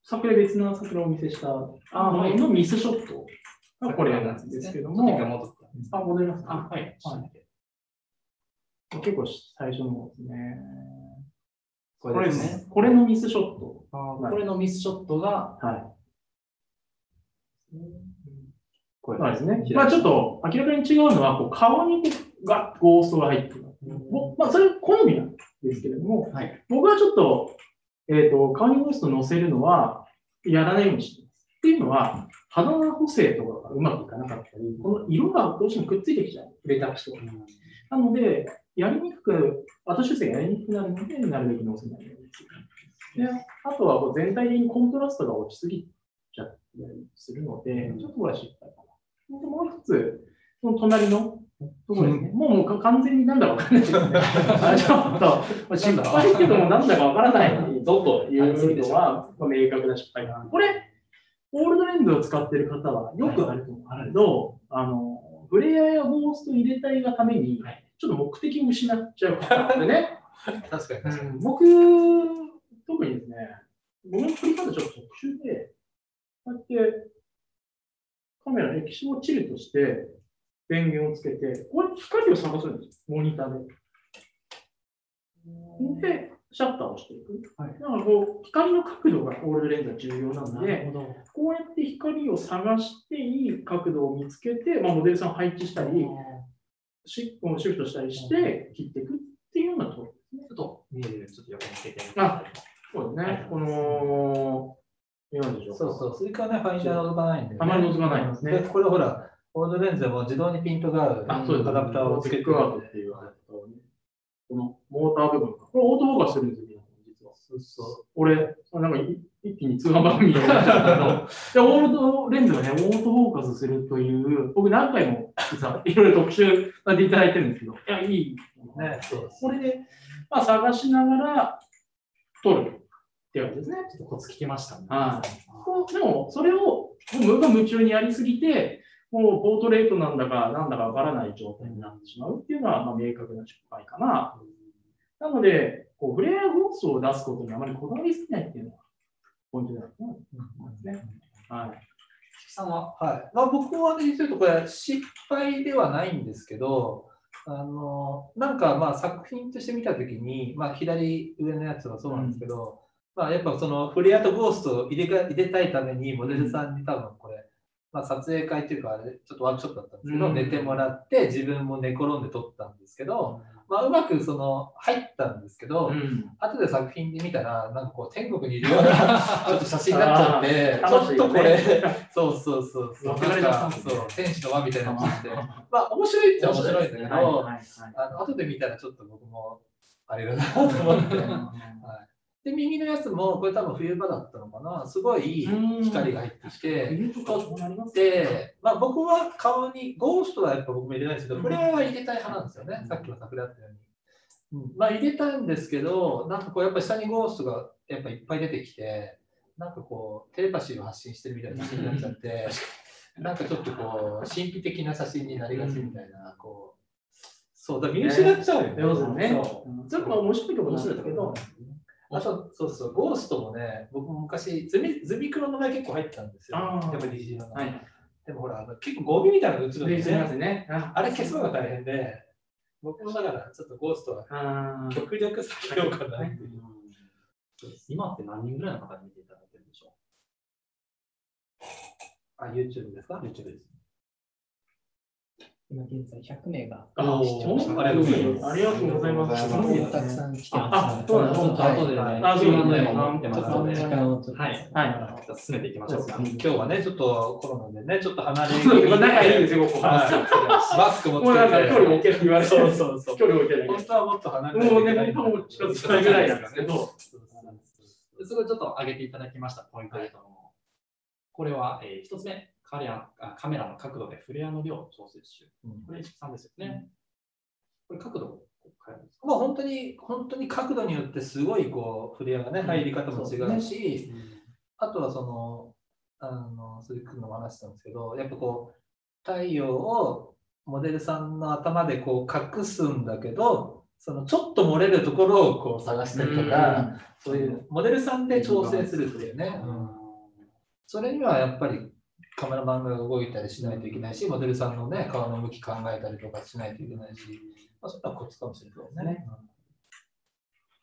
桜別な桜をお見せした、あはい。のミスショットがこれなんですけども、一回戻ってあ、戻りますあ、はい。結構最初の方ですね。これですね。これのミスショット。これのミスショットが、はい。これですね。まあちょっと明らかに違うのは、こう顔にがゴーストが入ってる。ぼまあそれ好みなんですけれども、はい。僕はちょっと、えっ、と、顔にゴースト乗せるのはやらないようにしてます。っていうのは、肌補正とかがうまくいかなかったり、この色がどうしてもくっついてきちゃう。触れた人が。なので、やりにくく、後修正がやりにくくなるので、なるべく乗せないようにする。で、あとはこう全体的にコントラストが落ちすぎちゃったりするので、ちょっとこれは失敗かな。でもう一つ、その隣のところですね。もうもうか完全になんだかわからないです ちょっと、まあ失敗けどもなんだかわからないぞというのは、まあ明確な失敗かな。これ、オールドレンズを使っている方はよくあると思うけど、あの、フレアやゴースト入れたいがために、ちょっと目的を失っちゃう方でね。確かに確かに。うん僕、特にですね、僕の振り方ちょっと特殊で、こうやってカメラ液晶をチルとして電源をつけて、こうやって光を探すんですよ、モニターで。で、シャッターをしていく。はいだからこう、光の角度がオールドレンズは重要なので。こうやって光を探していい角度を見つけて、まあ、モデルさんを配置したり、シシフトしたりして切っていくっていうようなところですね。ちょっと見えるちょっと横につけてあそうですね。この、今でしょうか。そうそう、それからね、ファインダー覗かないんで、ね。あまり覗かないですねで、これほら、オールドレンズでも自動にピントが合うあ、そうです。アダプターをつけてピックアウトっていう。このモーター部分。これオートフォーカスするんですよ、実は。そうそう。俺、なんかい一気に通販番組になっちゃったけど、でオールドレンズがね、オートフォーカスするという、僕何回も実はいろいろ特集させていただいてるんですけど、いや、いい。ね、これで、まあ、探しながら撮るっていうわけですね。ちょっとコツ聞けましたね。はいでも、それを無我夢中にやりすぎて、もうポートレートなんだかなんだかわからない状態になってしまうっていうのは、まあ、明確な失敗かな。なので、こうフレアゴーストを出すことにあまりこだわりすぎないっていうのがポイントだと思いますね。はい。菊さんは、はい。まあ、僕はね、実とこれ、失敗ではないんですけど、あの、なんかまあ作品として見たときに、まあ、左上のやつはそうなんですけど、まあ、やっぱそのフレアとゴーストを入れが入れたいために、モデルさんに多分これ、まあ、撮影会っていうか、あれちょっとワークショップだったんですけど、うん寝てもらって、自分も寝転んで撮ったんですけど、まあ、うまくその入ったんですけど、うん。後で作品で見たら、なんかこう天国にいるような ちょっと写真になっちゃって、あーちょっとこれ、そうそうそうそう、分かりましたなんかそう天使の輪みたいになっちゃって、まあ面白いっちゃ面白いんだけど、はいはいはいあの後で見たらちょっと僕もあれだなと思って。で、右のやつも、これ多分冬場だったのかな、すごい光が入ってきて、冬とかそうなりますで、まあ、僕は顔に、ゴーストはやっぱ僕も入れないんですけど、フレアは入れたい派なんですよね、さっきの桜だったように。うん、まあ入れたんですけど、なんかこうやっぱ下にゴーストがやっぱいっぱい出てきて、なんかこうテレパシーを発信してるみたいな写真になっちゃって、なんかちょっとこう神秘的な写真になりがちみたいな、こう、そうだ、見失っちゃうよね。そうですね。そう。それも面白いところなんですけど、あと、そうそう、ゴーストもね、僕も昔、ズミズミクロの前結構入ってたんですよ。あーやっぱり虹色の。はい。でもほら、あの結構ゴミみたいなの映るんで、ですすね。ね。ああれ消すのが大変で、僕もだからちょっとゴーストは極力避けようかなっていう。今って何人ぐらいの方に見ていただいてるんでしょあ、YouTube ですか？う ?YouTube です。今現在100名があ、視聴者ありがとうございます。ありがとうございます。ありがとうございますたくさん来てますあそうなんですちょっと後でね、はいあそうなんですね Q&A も見てますので、時間をはい。はい。進めていきましょうか。今日はね、ちょっとコロナでね、ちょっと離れ気そう味で仲いいですよ、ここ。はいマスクもつもうなんかけて。距離置けって言われて、そうそうそう距離置けない。本当はもっと離れてもうね、もう近づかないぐらいなんですけど、すごいちょっと上げていただきましたポイントで、これは、えー、一つ目カレアあ、カメラの角度でフレアの量を調節中。う。ん。これ、石木さんですよね。これ、角度を変えるんですかまあ本当に、本当に角度によってすごいこう、フレアがね、入り方も違うし、あとはその、あの、鈴木君のも話したんですけど、やっぱこう、太陽をモデルさんの頭でこう隠すんだけど、そのちょっと漏れるところをこう探したりとか、そういうモデルさんで調整するっていうね。うん。それにはやっぱりカメラマンが動いたりしないといけないし、モデルさんのね、顔の向き考えたりとかしないといけないし、まあ、そんなコツかもしれないですね。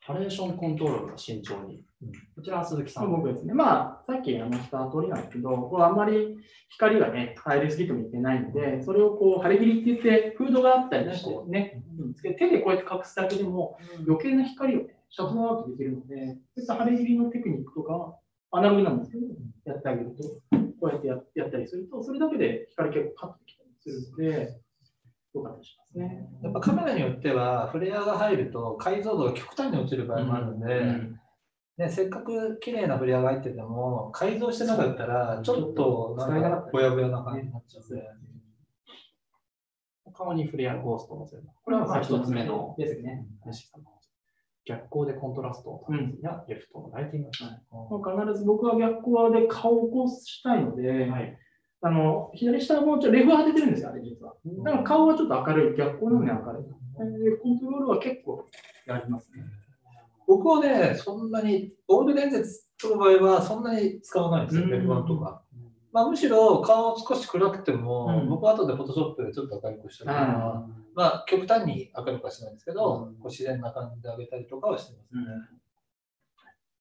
ハレーションコントロールが慎重に。うん。こちらは鈴木さん。僕ですね。まあ、さっき話した通りなんですけど、これあんまり光がね、入りすぎてもいけないので、それをこう、ハレ切りって言って、フードがあったりしてね、うん。つけて手でこうやって隠すだけでも、余計な光をね、シャットアウトできるので、そういったハレ切りのテクニックとか、アナログなんですけど、やってあげると、こうやってやったりすると、それだけで光結構カットできたりするので、よかったりしますね。やっぱカメラによっては、フレアが入ると解像度が極端に落ちる場合もあるんで、うんね、せっかく綺麗なフレアが入ってても、改造してなかったら、ちょっとなんぼやぼやな感じになっちゃうんで。顔にフレアゴーストを乗せる。これはまあ一つ目のですね。逆光でコントラストをレフトのライティング。まあ必ず僕は逆光で顔をこうしたいので、はい。あの左下はもうちょっとレフ当ててるんですよ、あれ実は。だから顔はちょっと明るい、逆光なのに明るい。でコントロールは結構やりますね。僕はね、そんなに、オールレンズ撮る場合はそんなに使わないんですよ、うん F1 とか。まあ、むしろ顔少し暗くても、うん僕は後でフォトショップでちょっと明るくしたりとか、まあ、極端に明るくはしないんですけど、うんこう自然な感じで上げたりとかはしてますね。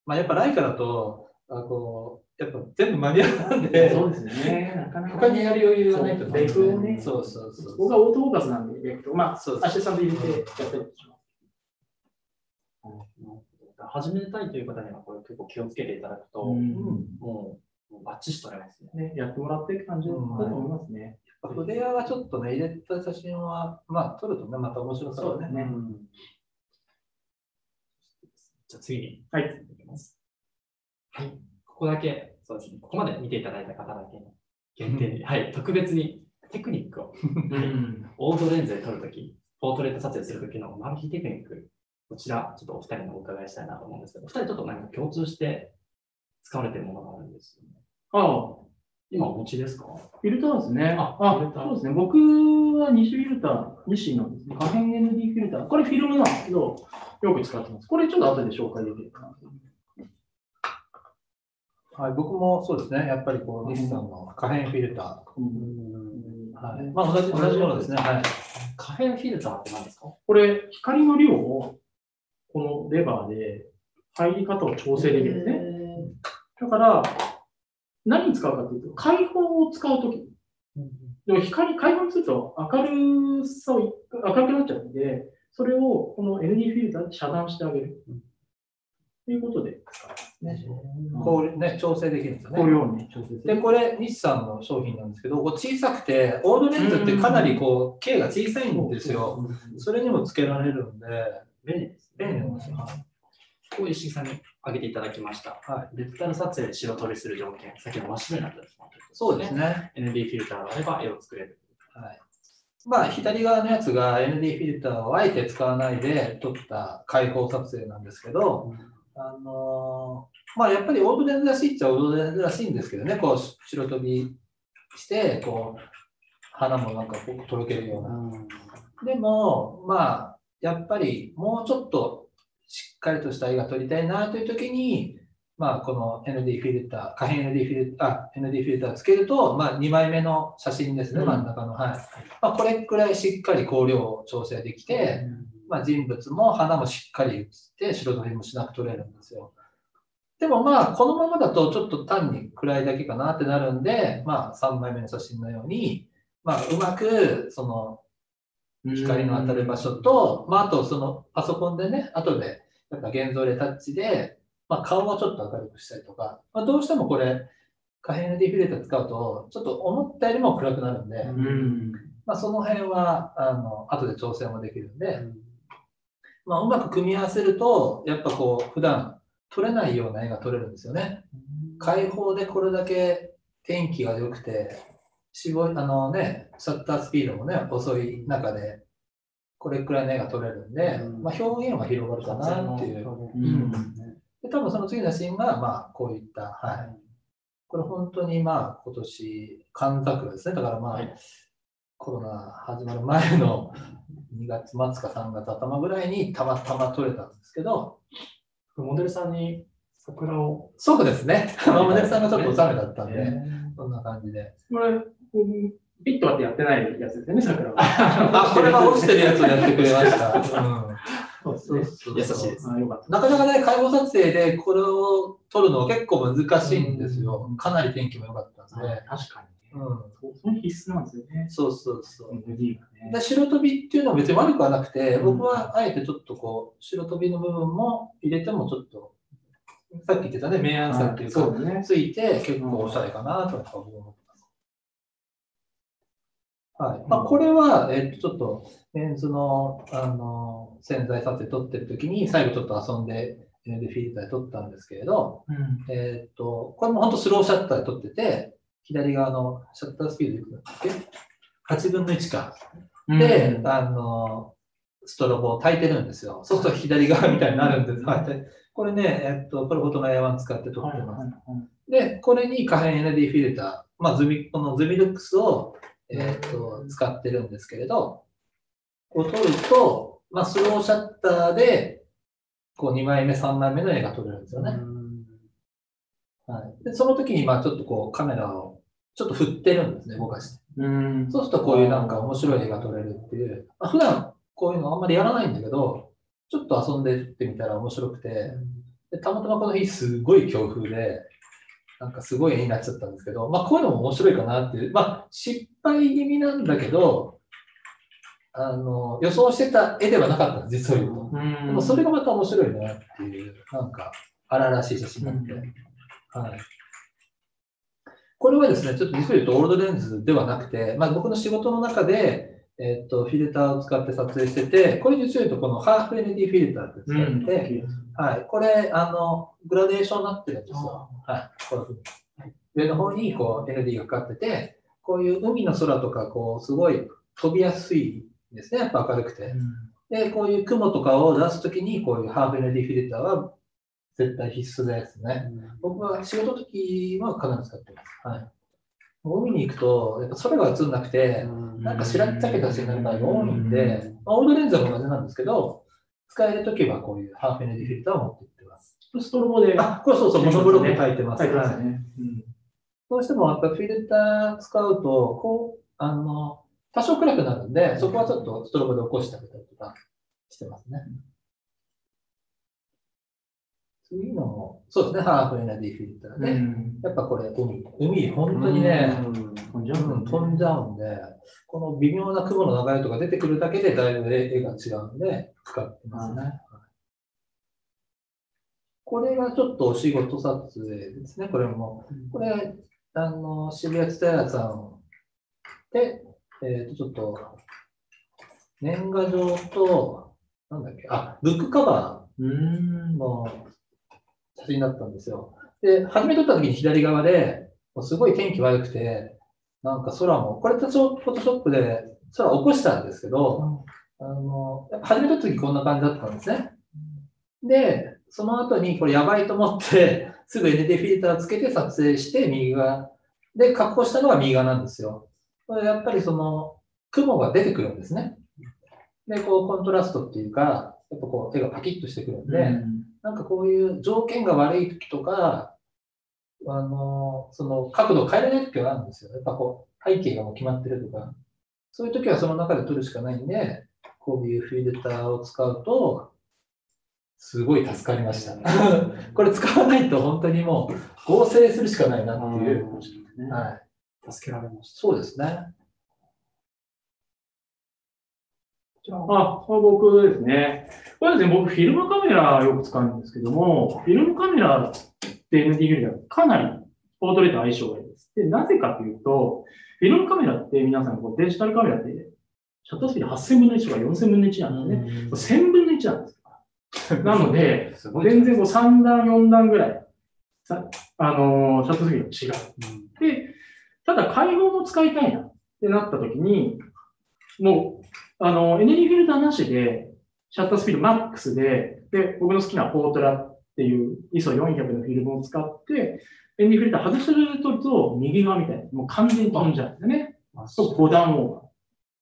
まあ、やっぱライカだと、あこうやっぱ全部マニュアルなんで、そうですよね。なかなか他にやる余裕がないとねそうそうそう。僕はオートフォーカスなんで、レフとまあ、そうですアシスタント入れてやったりします。始めたいという方にはこれ結構気をつけていただくと、うんもうもうバッチシ撮れますね。ね、やってもらっていく感じだと思いますね。フレアはちょっとね、入れた写真は、まあ、撮るとね、また面白そうだね。ねうんじゃあ次に、はい。いきます。はい。ここだけ、そうですね。ここまで見ていただいた方だけの限定に、はい。特別にテクニックを、はい。オートレンズで撮るとき、ポートレート撮影するときのマル秘テクニック、こちら、ちょっとお二人にお伺いしたいなと思うんですけど、お二人ちょっと何か共通して使われているものがあるんですよね。ああ、今お持ちですか？フィルターですね。ああ、フィルターそうですね。僕は2種フィルター、2種なんですね。可変 ND フィルター。これフィルムなんですけど、よく使ってます。これちょっと後で紹介できるかな。はい、僕もそうですね、やっぱりこう、日産の可変フィルター。はい、まあ、同じ同じものですね。はい。可変フィルターって何ですか？これ、光の量をこのレバーで入り方を調整できるんですね。だから、何に使うかというと、開放を使うとき。でも光、開放すると明るさを、明るくなっちゃうんで、それをこの ND フィルターで遮断してあげる。ということで使いますね。こうね、調整できるんですよね。こういうように調整すで、る。これ、日産の商品なんですけど、こう小さくて、オールレンズってかなりこう、径が小さいんですよ。それにもつけられるんで、便利です便利なんですよ。こう石井さんに挙げていただきました。はい。デジタル撮影で白撮りする条件、先ほど真っ白になったですそうです。ね。ND フィルターがあれば絵を作れる。はい。まあ、左側のやつが ND フィルターをあえて使わないで撮った開放撮影なんですけど、あのーまあ、やっぱりオールレンズらしいっちゃオールレンズらしいんですけどね、こう、白飛びして、こう、花もなんかこうとろけるような。でも、まあ、やっぱりもうちょっとしっかりとした絵が撮りたいなという時に、まあ、この ND フィルター、可変 ND フィルター、あ ND フィルターつけると、まあ、2枚目の写真ですね、うん真ん中の。はい。まあ、これくらいしっかり光量を調整できて、まあ、人物も花もしっかり写って、白撮りもしなく撮れるんですよ。でもまあ、このままだとちょっと単に暗いだけかなってなるんで、まあ、3枚目の写真のように、まあ、うまく、その、光の当たる場所と、まあ、あとそのパソコンでね、後でやっぱ現像レタッチで、まあ、顔をちょっと明るくしたりとか、まあ、どうしてもこれ、可変 ND フィルター使うと、ちょっと思ったよりも暗くなるんで、うん。まあ、その辺は、あの、後で調整もできるんで、まあ、うまく組み合わせると、やっぱこう、普段撮れないような絵が撮れるんですよね。開放でこれだけ天気が良くて、絞り、あのね、シャッタースピードもね、遅い中で、これくらいの絵が撮れるんで、うんまあ、表現は広がるかなっていう。うんで、多分その次のシーンが、まあ、こういった、はい。これ本当にまあ、今年、寒桜ですね。だからまあ、はいコロナ始まる前の 2月末か3月頭ぐらいにたまたま取れたんですけど、モデルさんに桜を。そうですね。モデルさんがちょっとお茶目だったんで、えそんな感じで。これ、うんピットはってやってないやつですよね、桜は。あ、これは落ちてるやつをやってくれました。そうですねそう。そう優しいです。なかなかね、介護撮影でこれを撮るの結構難しいんですよ。かなり天気も良かったんで。確かに。うん、そうそれ必須なんですよね。そうそうそう。ND がね。で白飛びっていうのは別に悪くはなくて、うん僕はあえてちょっとこう、白飛びの部分も入れてもちょっと、さっき言ってたね、明暗さっていうか。ついて結構おしゃれかなとやっぱ思って。はい。まあ、これは、えっと、ちょっと、メンズの、あの、潜在撮影撮ってる時に、最後ちょっと遊んで、ND フィルターで撮ったんですけれど、えっと、これも本当スローシャッターで撮ってて、左側のシャッタースピードいくらだっけ ?8 分の1か。で、あの、ストロボを焚いてるんですよ。そうすると左側みたいになるんです。はいこれね、えっと、これフォトナエア1使って撮ってます。で、これに可変 ND フィルター、まあ、ズミ、このズミルックスを、えっと、使ってるんですけれど、こう撮ると、まあ、スローシャッターで、こう2枚目、3枚目の絵が撮れるんですよね。はい。で、その時に、まあ、ちょっとこう、カメラを、ちょっと振ってるんですね、動かして。うん。そうすると、こういうなんか面白い絵が撮れるっていう。まあ、普段、こういうのあんまりやらないんだけど、ちょっと遊んでってみたら面白くて、でたまたまこの日すごい強風で、なんかすごい絵になっちゃったんですけど、まあこういうのも面白いかなっていう、まあ失敗気味なんだけど、あの、予想してた絵ではなかったんです、実を言うと。うんでもそれがまた面白いなっていう、なんか荒々しい写真になって。はい。これはですね、ちょっと実を言うとオールドレンズではなくて、まあ僕の仕事の中で、えっと、フィルターを使って撮影してて、これ実を言うとこのハーフ ND フィルターって使うん。ってて、はい、これ、あの、グラデーションになってるんですよ。はい、こういうふうに。上の方にこう ND がかかってて、こういう海の空とか、こう、すごい飛びやすいんですね、やっぱ明るくて。で、こういう雲とかを出すときに、こういうハーフ ND フィルターは絶対必須ですね。僕は仕事の時は必ず使ってます。はい。海に行くと、やっぱ空が映んなくて、なんか白っちゃけた場合が多いんで、まあ、オールドレンズは同じなんですけど、使えるときはこういうハーフ ND フィルターを持っていってます。ストロボであ、これそうそう、モノブロック書いてます。書いてますはいね。どうしてもやっぱフィルター使うと、こう、あの、多少暗くなるんで、そこはちょっとストロボで起こしてあげたりとかしてますね。次のも、そうですね、ハーフ ND フィルターで、うん。やっぱこれ、海、海、本当にね、飛んじゃうんう飛んじゃうんで、この微妙な雲の流れとか出てくるだけでだいぶ絵が違うんで、使ってますね。はいこれがちょっとお仕事撮影ですね、これも。これ、あの、渋谷ツタヤさんで、えっ、と、ちょっと、年賀状と、なんだっけ、あ、ブックカバうんー。の写真だったんですよ。で、初め撮った時に左側で、もうすごい天気悪くて、なんか空も、これ多少フォトショップで空起こしたんですけど、あの、やっぱ初め撮った時こんな感じだったんですね。で、その後にこれやばいと思って、すぐ ND フィルターつけて撮影して、右側。で、確保したのが右側なんですよ。これやっぱりその、雲が出てくるんですね。で、こう、コントラストっていうか、やっぱこう、絵がパキッとしてくるんで、なんかこういう条件が悪い時とか、あの、その角度を変えられない時があるんですよ。やっぱこう、背景がもう決まってるとか、そういう時はその中で撮るしかないんで、こういうフィルターを使うと、すごい助かりました。これ使わないと本当にもう合成するしかないなっていう。はい。助けられましそうですね。あ、これ僕ですね。これですね、僕、フィルムカメラよく使うんですけども、フィルムカメラって ND フィルターかなりポートレート相性がいいです。で、なぜかというと、フィルムカメラって皆さんこうデジタルカメラってシャッタースピード8000分の1とか4000分の1なんですね。1000分の1なんですよ。なので。全然こう3段、4段ぐらい、さあのーシャッタースピードが違う。で、ただ開放も使いたいなってなった時に、もう、あの、エネルギーフィルターなしで、シャッタースピードマックスで、で、僕の好きなポートラっていう ISO400 のフィルムを使って、エネルギーフィルター外してると、右側みたいに、もう完全に飛んじゃうんですよね。あと5段オーバー。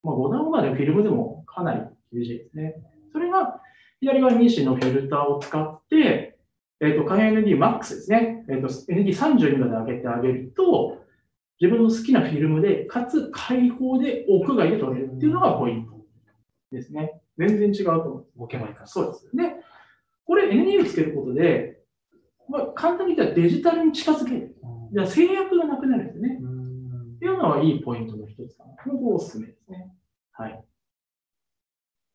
まあ、5段オーバーでフィルムでもかなり厳しいですね。それが、左側2種のフィルターを使って、えっ、と、可変 ND マックスですね。えっ、と、ND32 まで上げてあげると、自分の好きなフィルムで、かつ開放で屋外で撮れるっていうのがポイントですね。全然違うと思う。ボケもいいかそうです。で、これ ND をつけることで、まあ、簡単に言ったらデジタルに近づける。じゃあ制約がなくなるんですね。っていうのはいいポイントの一つかな。これおすすめですね。はい。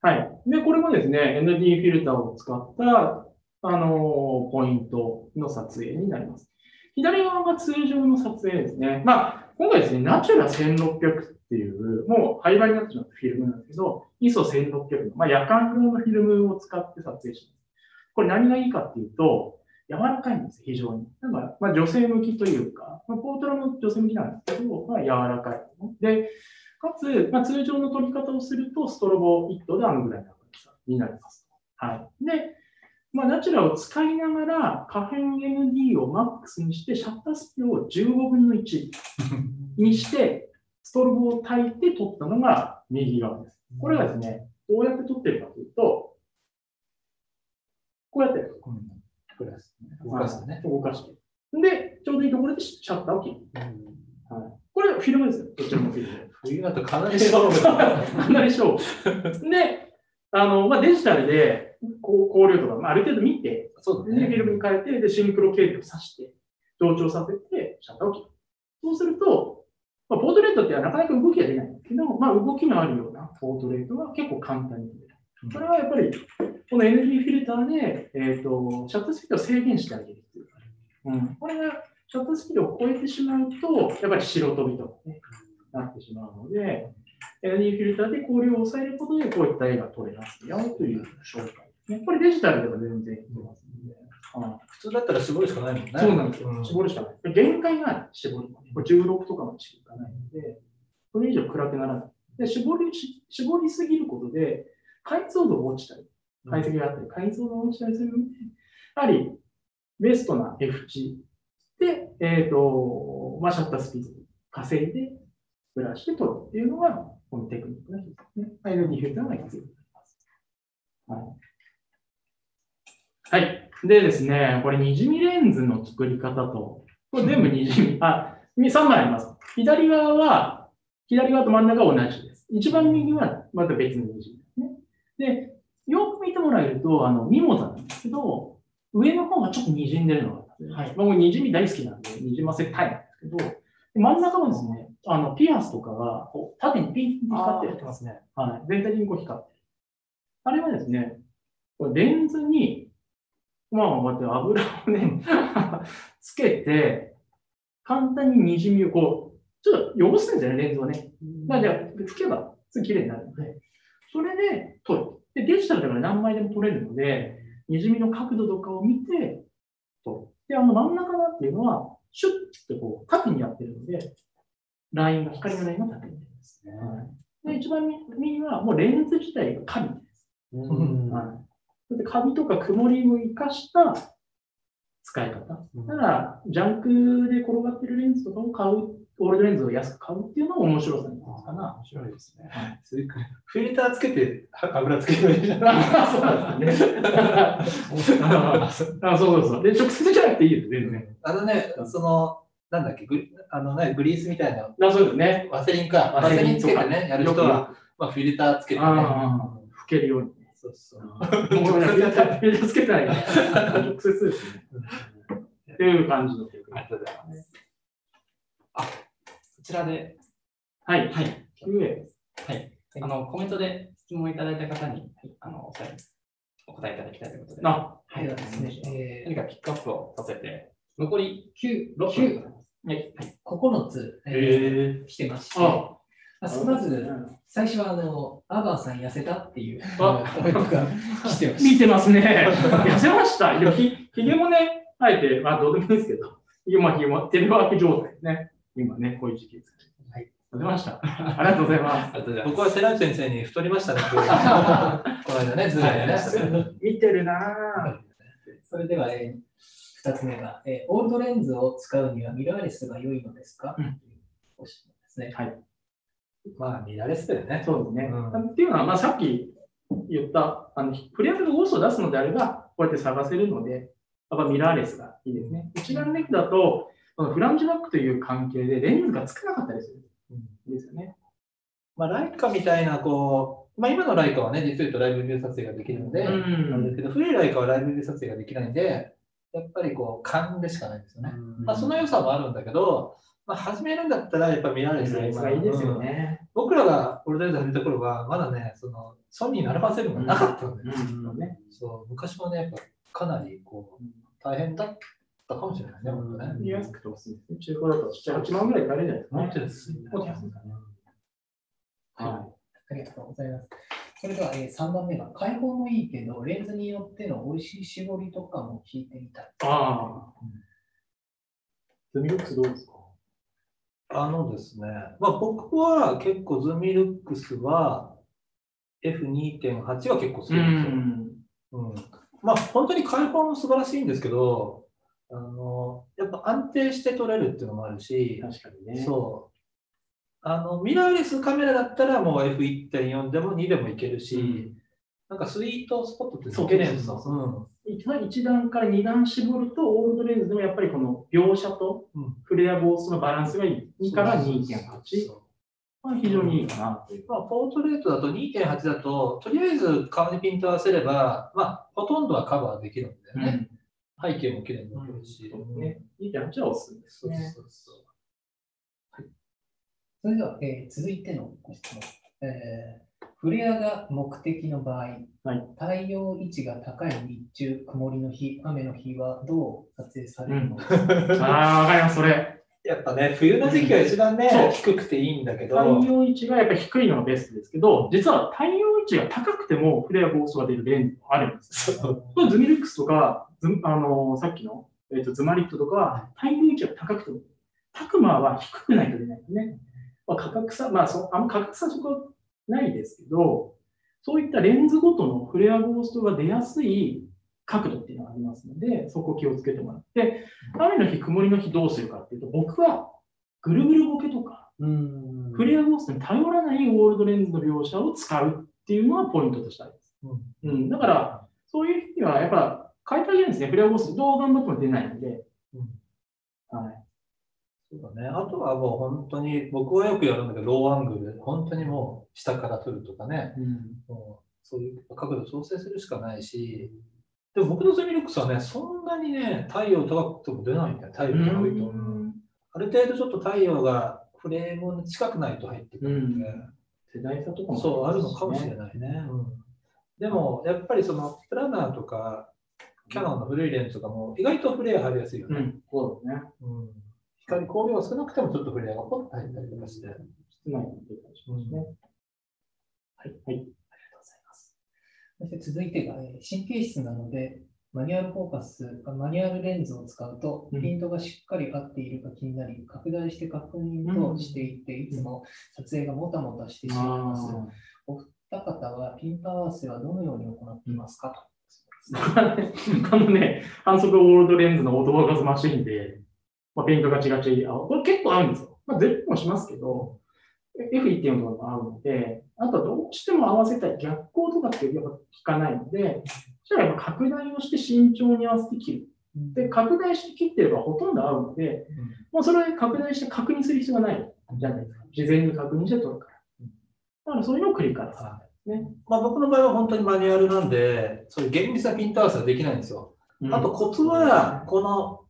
はい。で、これもですね、ND フィルターを使った、あのーポイントの撮影になります。左側が通常の撮影ですね。まあ、今回ですね、ナチュラ1600っていう、もう廃売になってしまったフィルムなんですけど、ISO1600 の、まあ、夜間用のフィルムを使って撮影します。これ何がいいかっていうと、柔らかいんです、非常に。なんか、まあ、女性向きというか、まあ、ポートラも女性向きなんですけど、まあ、柔らかい。で、かつ、まあ、通常の撮り方をすると、ストロボ1頭であのぐらいの明るさになります。はい。で、まあ、ナチュラを使いながら、可変 ND をマックスにして、シャッタースピードを15分の1にして、ストロボを焚いて撮ったのが右側です。これがですね、どうやって撮ってるかというと、こうやってる。プラスね動かすね。動かして。で、ちょうどいいところでシャッターを切る。はい、これフィルムですよ。どちらもフィルム。冬だとかなり勝負だ。かなり勝負。で、あの、まあ、デジタルで、こう、光量とか、まあ、ある程度見て、で、そうだね。フィルムに変えて、で、シンクロ経路を挿して、同調させて、シャッターを切る。そうすると、まあ、ポートレートってなかなか動きが出ない。んですけど、まあ、動きのあるようなポートレートは結構簡単に撮れる。それはやっぱり、この ND フィルターで、えっ、と、シャッタースピードを制限してあげるっていう。か、うん、これがシャッタースピードを超えてしまうと、やっぱり白飛びとかね、なってしまうので、ND フィルターで光量を抑えることで、こういった絵が撮れますよという紹介ですね。これデジタルでは全然いけます普通だったら絞るしかないもんね。そうなんですよ。うん絞るしかない。限界がある、絞る。これ16とかまでしかないので、それ以上暗くならない。で絞りし絞りすぎることで、解像度が落ちたり、解析があったり、解像度が落ちたりするので、やはりベストな F 値で、えっ、と、まあ、シャッタースピードを稼いで、ブラシで撮るっていうのが、このテクニックの一つですね。アイロニーフィルターが必要になります。はい。はい。でですね、これ、にじみレンズの作り方と、これ全部にじみ、あ、3枚あります。左側は、左側と真ん中は同じです。一番右はまた別のにじみですね。で、よく見てもらえると、あの、ミモザなんですけど、上の方がちょっと滲んでるのがはい。僕、にじみ大好きなんで、にじませたいんですけど、で真ん中はですね、あの、ピアスとかが、こう、縦にピンって光ってますね。はい。全体的にこう光ってる。あれはですね、これレンズに、まあ、こうやって油をね、つけて、簡単ににじみをこう、ちょっと汚すんですよね、レンズをね。まあ、じゃあ、拭けば、すぐ綺麗になるので、それで撮る。で、デジタルだから何枚でも撮れるので、にじみの角度とかを見て撮る。で、あの真ん中だっていうのは、シュッってこう、縦にやってるので、ラインが、光のラインが縦に出ます。はい、で、一番右は、もうレンズ自体が紙です。うんはい。でカビとか曇りを生かした使い方。だから、ジャンクで転がってるレンズとかを買う、オールドレンズを安く買うっていうのが面白さになるかな。面白いですねはい。それからフィルターつけては油つければいいじゃん。そうなんですね。あそうそうそう。で、直接じゃなくていいです、全然。あのね、その、なんだっけ、グリあのね、グリースみたいな、あそうですね。ワセリンか、ワセリンつけてね、やる人は、まあ、フィルターつけてね。ああ、拭けるように。そうそう。もうフィルターフィルターつけてないから。直接ですね。っていう感じのテクニックありがとうございます。あ、こちらで、はい。はい。Q&A です。はい。あの、コメントで質問いただいた方に、あの、お答えお答えいただきたいということで。あ、はい。す何かピックアップをさせて、残りー、9、6分9でございます。はい。9つ、え来てまして、あ、まずまず最初はあの、アーバーさん痩せたっていうあコメントが来てま見してますね。痩せました。いやひひげもね、生えて、まあ、どうでもいいですけど、今、ひげもテレワーク状態ですね。今ね、こういう時期です。はい。痩せました。ありがとうございまありがとうございます。僕は寺内先生に太りましたね、この間ね、ズームでね。す。見てるなぁ。それでは、えー、2つ目が、えー、オールドレンズを使うにはミラーレスが良いのですか、うんというご質問ですね。はい。まあ、ミラーレスだよね。そうですね。うんっていうのは、まあ、さっき言った、あのフレアムがゴーストを出すのであれば、こうやって探せるので、やっぱミラーレスがいいですね。一眼レフだと、このフランジバックという関係でレンズがつかなかったりするんですよね。まあ、ライカみたいな、こう、まあ、今のライカはね、実を言うとライブビュー撮影ができるので、なんですけど、古いライカはライブビュー撮影ができないんで、やっぱりこう、勘でしかないんですよね。まあ、その良さもあるんだけど、まあ、始めるんだったら、やっぱミラーレスがいいですよね。僕らがオルデンズ始めた頃は、まだね、そのソニーのアルファ7がなかったんで、うんねそう昔はね、やっぱかなりこう大変だったかもしれないね、本当ね。見やすくておすすめですね。中古だと7、8万ぐらい買えるじゃないですか、ね。もっと安いかね。はありがとうございます。それでは、えー、3番目が、開放もいいけど、レンズによっての美味しい絞りとかも聞いてみたい。い。ああ。ズミルックスどうですか？あのですね、まあ、僕は結構ズーミルックスは F2.8 は結構好きなんですよ。うんまあ本当に開放も素晴らしいんですけど、あのやっぱ安定して撮れるっていうのもあるし、確かにね。そうあのミラーレスカメラだったらもう F1.4 でも2でもいけるし、なんかスイートスポットってそう抜けねえんですよ。一番一段から二段絞ると、オールドレンズでもやっぱりこの描写とうんフレアゴーストのバランスがいい。2から2.8。そうまあ、非常にいいかなという。まあ、ポートレートだと2.8だと、とりあえず顔にピント合わせれば、まあ、ほとんどはカバーできるんだよね。背景も綺麗に残るし。そうですね。2.8はおすすめですそうね。そうそう。それでは、えー続いてのご質問。えーフレアが目的の場合、はい太陽位置が高い日中、曇りの日、雨の日はどう撮影されるの？か、ああ、わかります、それ。やっぱね、冬の時期は一番ね、低くていいんだけど、太陽位置がやっぱり低いのがベストですけど、実は太陽位置が高くてもフレアゴーストが出るレンズもあるんですよ。これズミルックスとか、ズあのさっきの、えー、とズマリットとかは太陽位置が高くても、タクマは低くないと出ないんですね。まあ、価格差、まあそ、あんま価格差そこないですけど、そういったレンズごとのフレアゴーストが出やすい角度っていうのがありますので、そこを気をつけてもらって、雨の日、曇りの日どうするかっていうと、僕はぐるぐるボケとか、うんフレアゴーストに頼らないオールドレンズの描写を使うっていうのはポイントとしてあります。うんうん、だから、そういう日にはやっぱ変えてあげるんですね。フレアゴーストどう頑張っても出ないので。はい。そうだね。あとはもう本当に、僕はよくやるんだけど、ローアングル、本当にもう下から撮るとかね、もうそういう角度調整するしかないし、でも僕のゼミルックスはね、そんなにね、太陽高くても出ないんだよ、太陽が多いと。ある程度ちょっと太陽がフレームに近くないと入ってくるんで、世代差とかもそう、あるのかもし。れないね。うんでも、やっぱりそのプラナーとか、キャノンの古いレンズとかも意外とフレア入りやすいよね。うん、そうですね。うん光光量が少なくてもちょっとフレアがポッと入ったりとかして。室内に出たりしますね。はい。はい。ありがとうございます。そして続いてが、えー神経質なので、マニュアルフォーカス、あマニュアルレンズを使うと、うんピントがしっかり合っているか気になり、拡大して確認としていて、いつも撮影がもたもたしてしまいます。お二方はピント合わせはどのように行っていますか？と。このね、反則オールドレンズのオートフォーカスマシンで、まあ、ペイントがちがち合う。これ結構合うんですよ。まあ、全部もしますけど、F1.4 とかも合うので、あとはどうしても合わせたい逆光とかってやっぱ効かないので、じゃあやっぱ拡大をして慎重に合わせて切る。で、拡大して切ってればほとんど合うので、もうそれを拡大して確認する必要がないじゃないですか。事前に確認して撮るから。だからそういうのを繰り返す。ね。まあ、僕の場合は本当にマニュアルなんで、そういう厳密なピント合わせはできないんですよ。あとコツは、この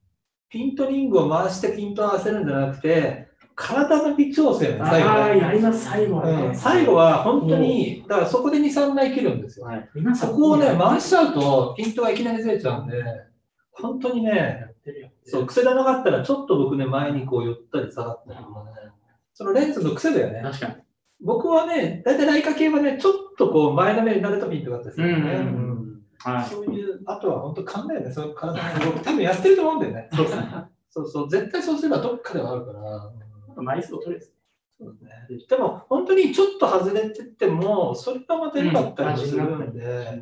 ピントリングを回してピント合わせるんじゃなくて、体の微調整の最後ああ、ねやります、最後はね。うん最後は本当に、だからそこで2、3枚切るんですよ。はい、皆さんそこをね、回しちゃうと、ピントがいきなりずれちゃうんで、本当にね。そう、癖がなかったら、ちょっと僕ね、前にこう寄ったり下がったりとかね、そのレンズの癖だよね。確かに。僕はね、大体ライカ系はね、ちょっとこう前のめりになるとピントがあったりするよね。うんうんうんはい。そういう、あとは本当勘だよね、そういう体の動き。多分やってると思うんだよね。そうですね。そうそう、絶対そうすればどっかではあるから。うん枚数を取るです。そうですね。でも、本当にちょっと外れてても、それがまた良かったりもするんで、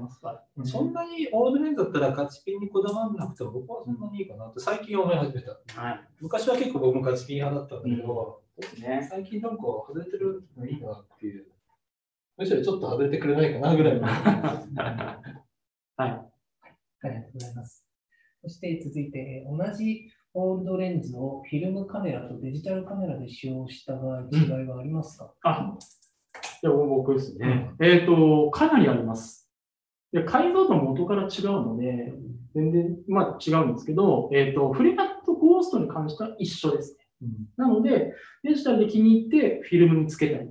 そんなにオールドレンズだったらガチピンにこだわらなくても僕はそんなにいいかなって最近思い始めた。はい。昔は結構僕もガチピン派だったんだけど、ですね。最近なんか外れてるのいいなっていう。むしろちょっと外れてくれないかなぐらいの。はい。ありがとうございます。そして続いて、同じオールドレンズをフィルムカメラとデジタルカメラで使用した場合、違いはありますか、あ、じゃあ僕ですね。えっ、と、かなりあります。で解像度も元から違うので、全然、まあ違うんですけど、えっ、と、フレアとゴーストに関しては一緒ですね。なので、デジタルで気に入ってフィルムにつけたり、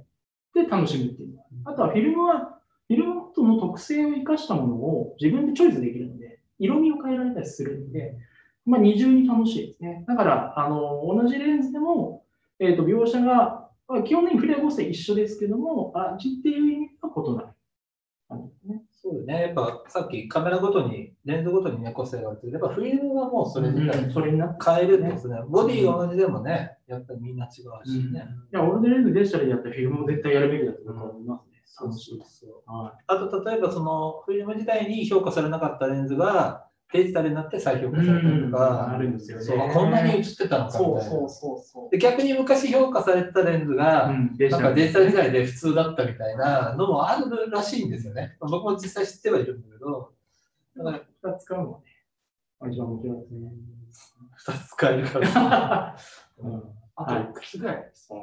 で楽しむっていうの。あとはフィルムは、フィルムとの特性を生かしたものを自分でチョイスできるので、色味を変えられたりするので、まあ、二重に楽しいですね。だから、あの、同じレンズでも、えっ、と、描写が、まあ基本的にフレアゴーストは一緒ですけども、味っていう意味は異なる感じですね。そうだね。やっぱさっきカメラごとに、レンズごとにね、個性があるけど、やっぱフィルムはもうそれ自体それになって変えるんですね。ボディが同じでもね、やっぱりみんな違うしね。いや、オールドレンズデジタルでやったらフィルムも絶対やるべきだと思います楽しい。そうそう。はあと、例えばそのフィルム時代に評価されなかったレンズがデジタルになって再評価されたりとあか、るんですよね。そうこんなに映ってたのい。かみたいな。そうそうそう。で逆に昔評価されてたレンズが、うん、デなんかデジタル時代で普通だったみたいなのもあるらしいんですよね。僕も実際知ってはいるんだけど、だから2つ使うのはね、一番面白いですね。2つ使えるから。うんあといくつぐらいですか？ね。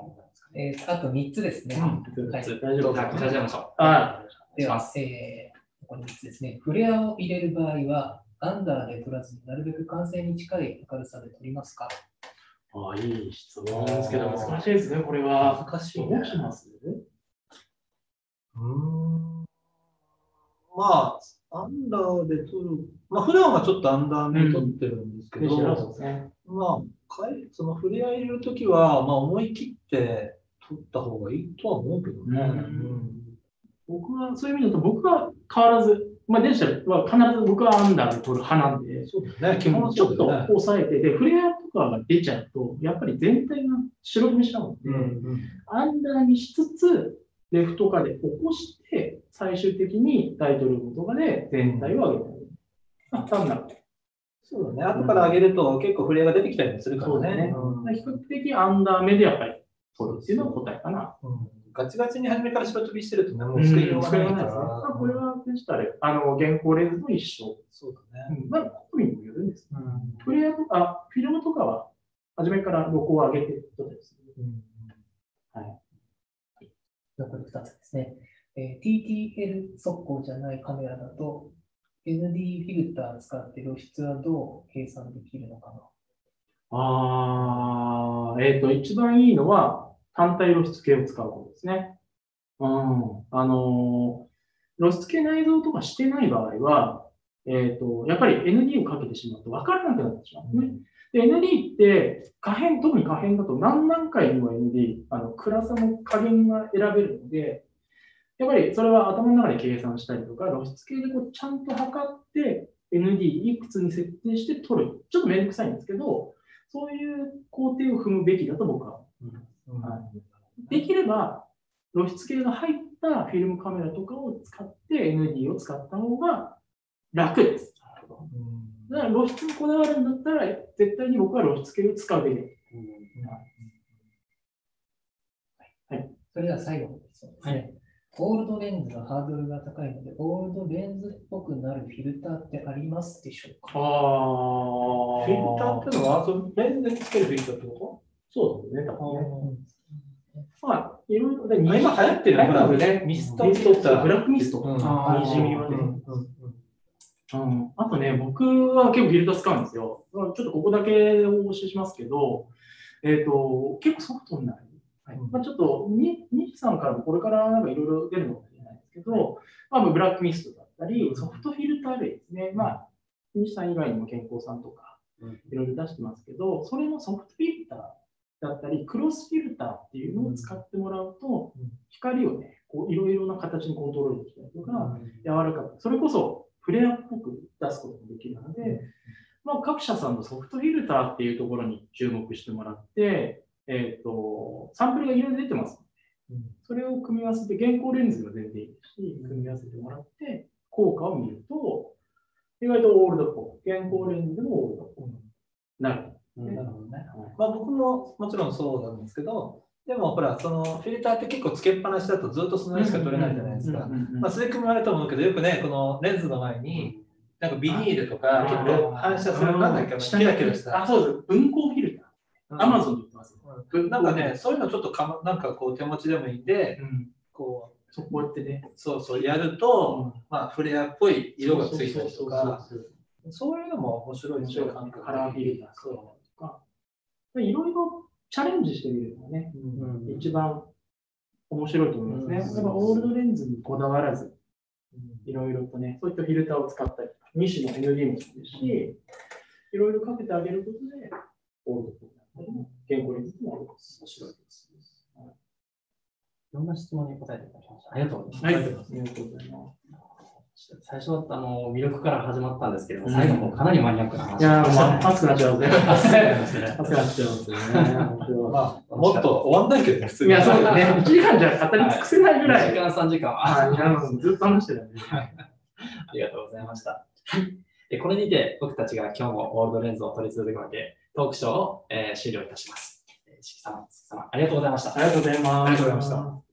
えーあと3つですね。うん。はい。大丈夫はい、こちらじゃましょう。あではしま、す。えー、ここに3つですね。フレアを入れる場合は、アンダーで撮らずになるべく完成に近い明るさで撮りますか？あ、いい質問ですけど、難しいですね、これは。難しいね。どうします？うーん。まあ、アンダーで撮る、まあ普段はちょっとアンダーめに撮ってるんですけど、うですね。まあ、かいその触れ合い入れるときは、まあ思い切って撮った方がいいとは思うけどね。うん僕は、そういう意味だと、僕は変わらず、まあ、デジタルは必ず僕はアンダーで撮る派なんで、そうね。基本はちょっと。抑えて、で、フレアとかが出ちゃうと、やっぱり全体が白組しちゃうので、うんアンダーにしつつ、レフト化で起こして、最終的にタイトルとかで全体を上げたい。まあ、単なる。そうだね。後から上げると結構触れ合いが出てきたりもするからね。ねうん比較的アンダー目でやっぱり取るっていうのが答えかな。うんガチガチに初めから白飛びしてるとね、もう作りようがないから。ですね。まあこれはデジタル、あの、原稿レンズも一緒。そうだね。うんまあ、好みにもよるんです。うんフレアとか、フィルムとかは、初めからロゴを上げて撮ったりする。残り2つですね。えー TTL 速攻じゃないカメラだと、ND フィルター使って露出はどう計算できるのかなあー、えっ、と、一番いいのは、単体露出系を使うことですね。うん。あのー露出系内蔵とかしてない場合は、えっ、と、やっぱり ND をかけてしまうと分からなくなってしまうんですね。で、ND って、可変、特に可変だと何段階にも ND、あの、暗さの加減が選べるので、やっぱりそれは頭の中で計算したりとか、露出系でこうちゃんと測って、ND いくつに設定して取る。ちょっとめんどくさいんですけど、そういう工程を踏むべきだと僕は思います。うんできれば、露出系が入ったフィルムカメラとかを使って ND を使った方が楽です。うんだから露出にこだわるんだったら、絶対に僕は露出系を使うべきだ。それでは最後ですね。オールドレンズのハードルが高いので、オールドレンズっぽくなるフィルターってありますでしょうか？あフィルターってのは、そのレンズにつけるフィルターってこそうですね、多分ね。とまあ、いろいろ、で今流行ってる流行ってるね。ミストミストとかブラックミストとうんか、にじみはね。うんあとね、僕は結構フィルター使うんですよ。ちょっとここだけお教えしますけど、えっ、と、結構ソフトになる。はい。うん。まあ、ちょっと、に西さんからもこれからなんかいろいろ出るのかもしれないですけど、まあ、ブラックミストだったり、ソフトフィルター類ですね。まあ、西さん以外にも健康さんとかうん、いろいろ出してますけど、それのソフトフィルターだったり、クロスフィルターっていうのを使ってもらうとうん、光をね、こういろいろな形にコントロールできたりとか、うん。柔らかく、それこそフレアっぽく出すこともできるので、まあ、各社さんのソフトフィルターっていうところに注目してもらって、えっ、と、サンプルがいろいろ出てますので、それを組み合わせて、現行レンズが全然いいですし、組み合わせてもらって、効果を見ると、意外とオールドっぽい。現行レンズでもオールドっぽくなる。なるほどね。はいまあ僕ももちろんそうなんですけど、でもほら、そのフィルターって結構つけっぱなしだとずっとその絵しか撮れないじゃないですか。まあ、それ組みあると思うけど、よくね、このレンズの前に、なんかビニールとか、結構反射する、なんだっけ、キラキラした。あ、そうです。分光フィルター。アマゾンなんかね、そういうのちょっとかま、なんかこう手持ちでもいいんで、うん。こそこうやってね。う、そうそうやると、まあ、フレアっぽい色がついたりとか、そういうのも面白いですよ、カラーフィルターとか。いろいろチャレンジしてみるのがね、うん一番面白いと思いますね。うんだからオールドレンズにこだわらず、いろいろとね、そういったフィルターを使ったり、2種の ND もそうですし、いろいろかけてあげることで、オールド健康につつもある面白いです。いろんな質問に答えていただきました。ありがとうございます。はい、ありがとうございます。最初はあの魅力から始まったんですけども、最後もかなりマニアックな話いやー、でしたまあ、熱くなっちゃいますね。熱くなっちゃいますね熱くなっちゃいますよね。まあ、もっと終わんないけどね、普通いや、そうだね。1時間じゃ語り尽くせないぐらい。2時間、3時間は。はい、いやもうずっと話してたね。ありがとうございました。はい。でこれにて僕たちが今日もオールドレンズを取り続けるわけトークショーを、えー終了いたします。えー、しきさん、ありがとうございました。ありがとうございます。ありがとうございました。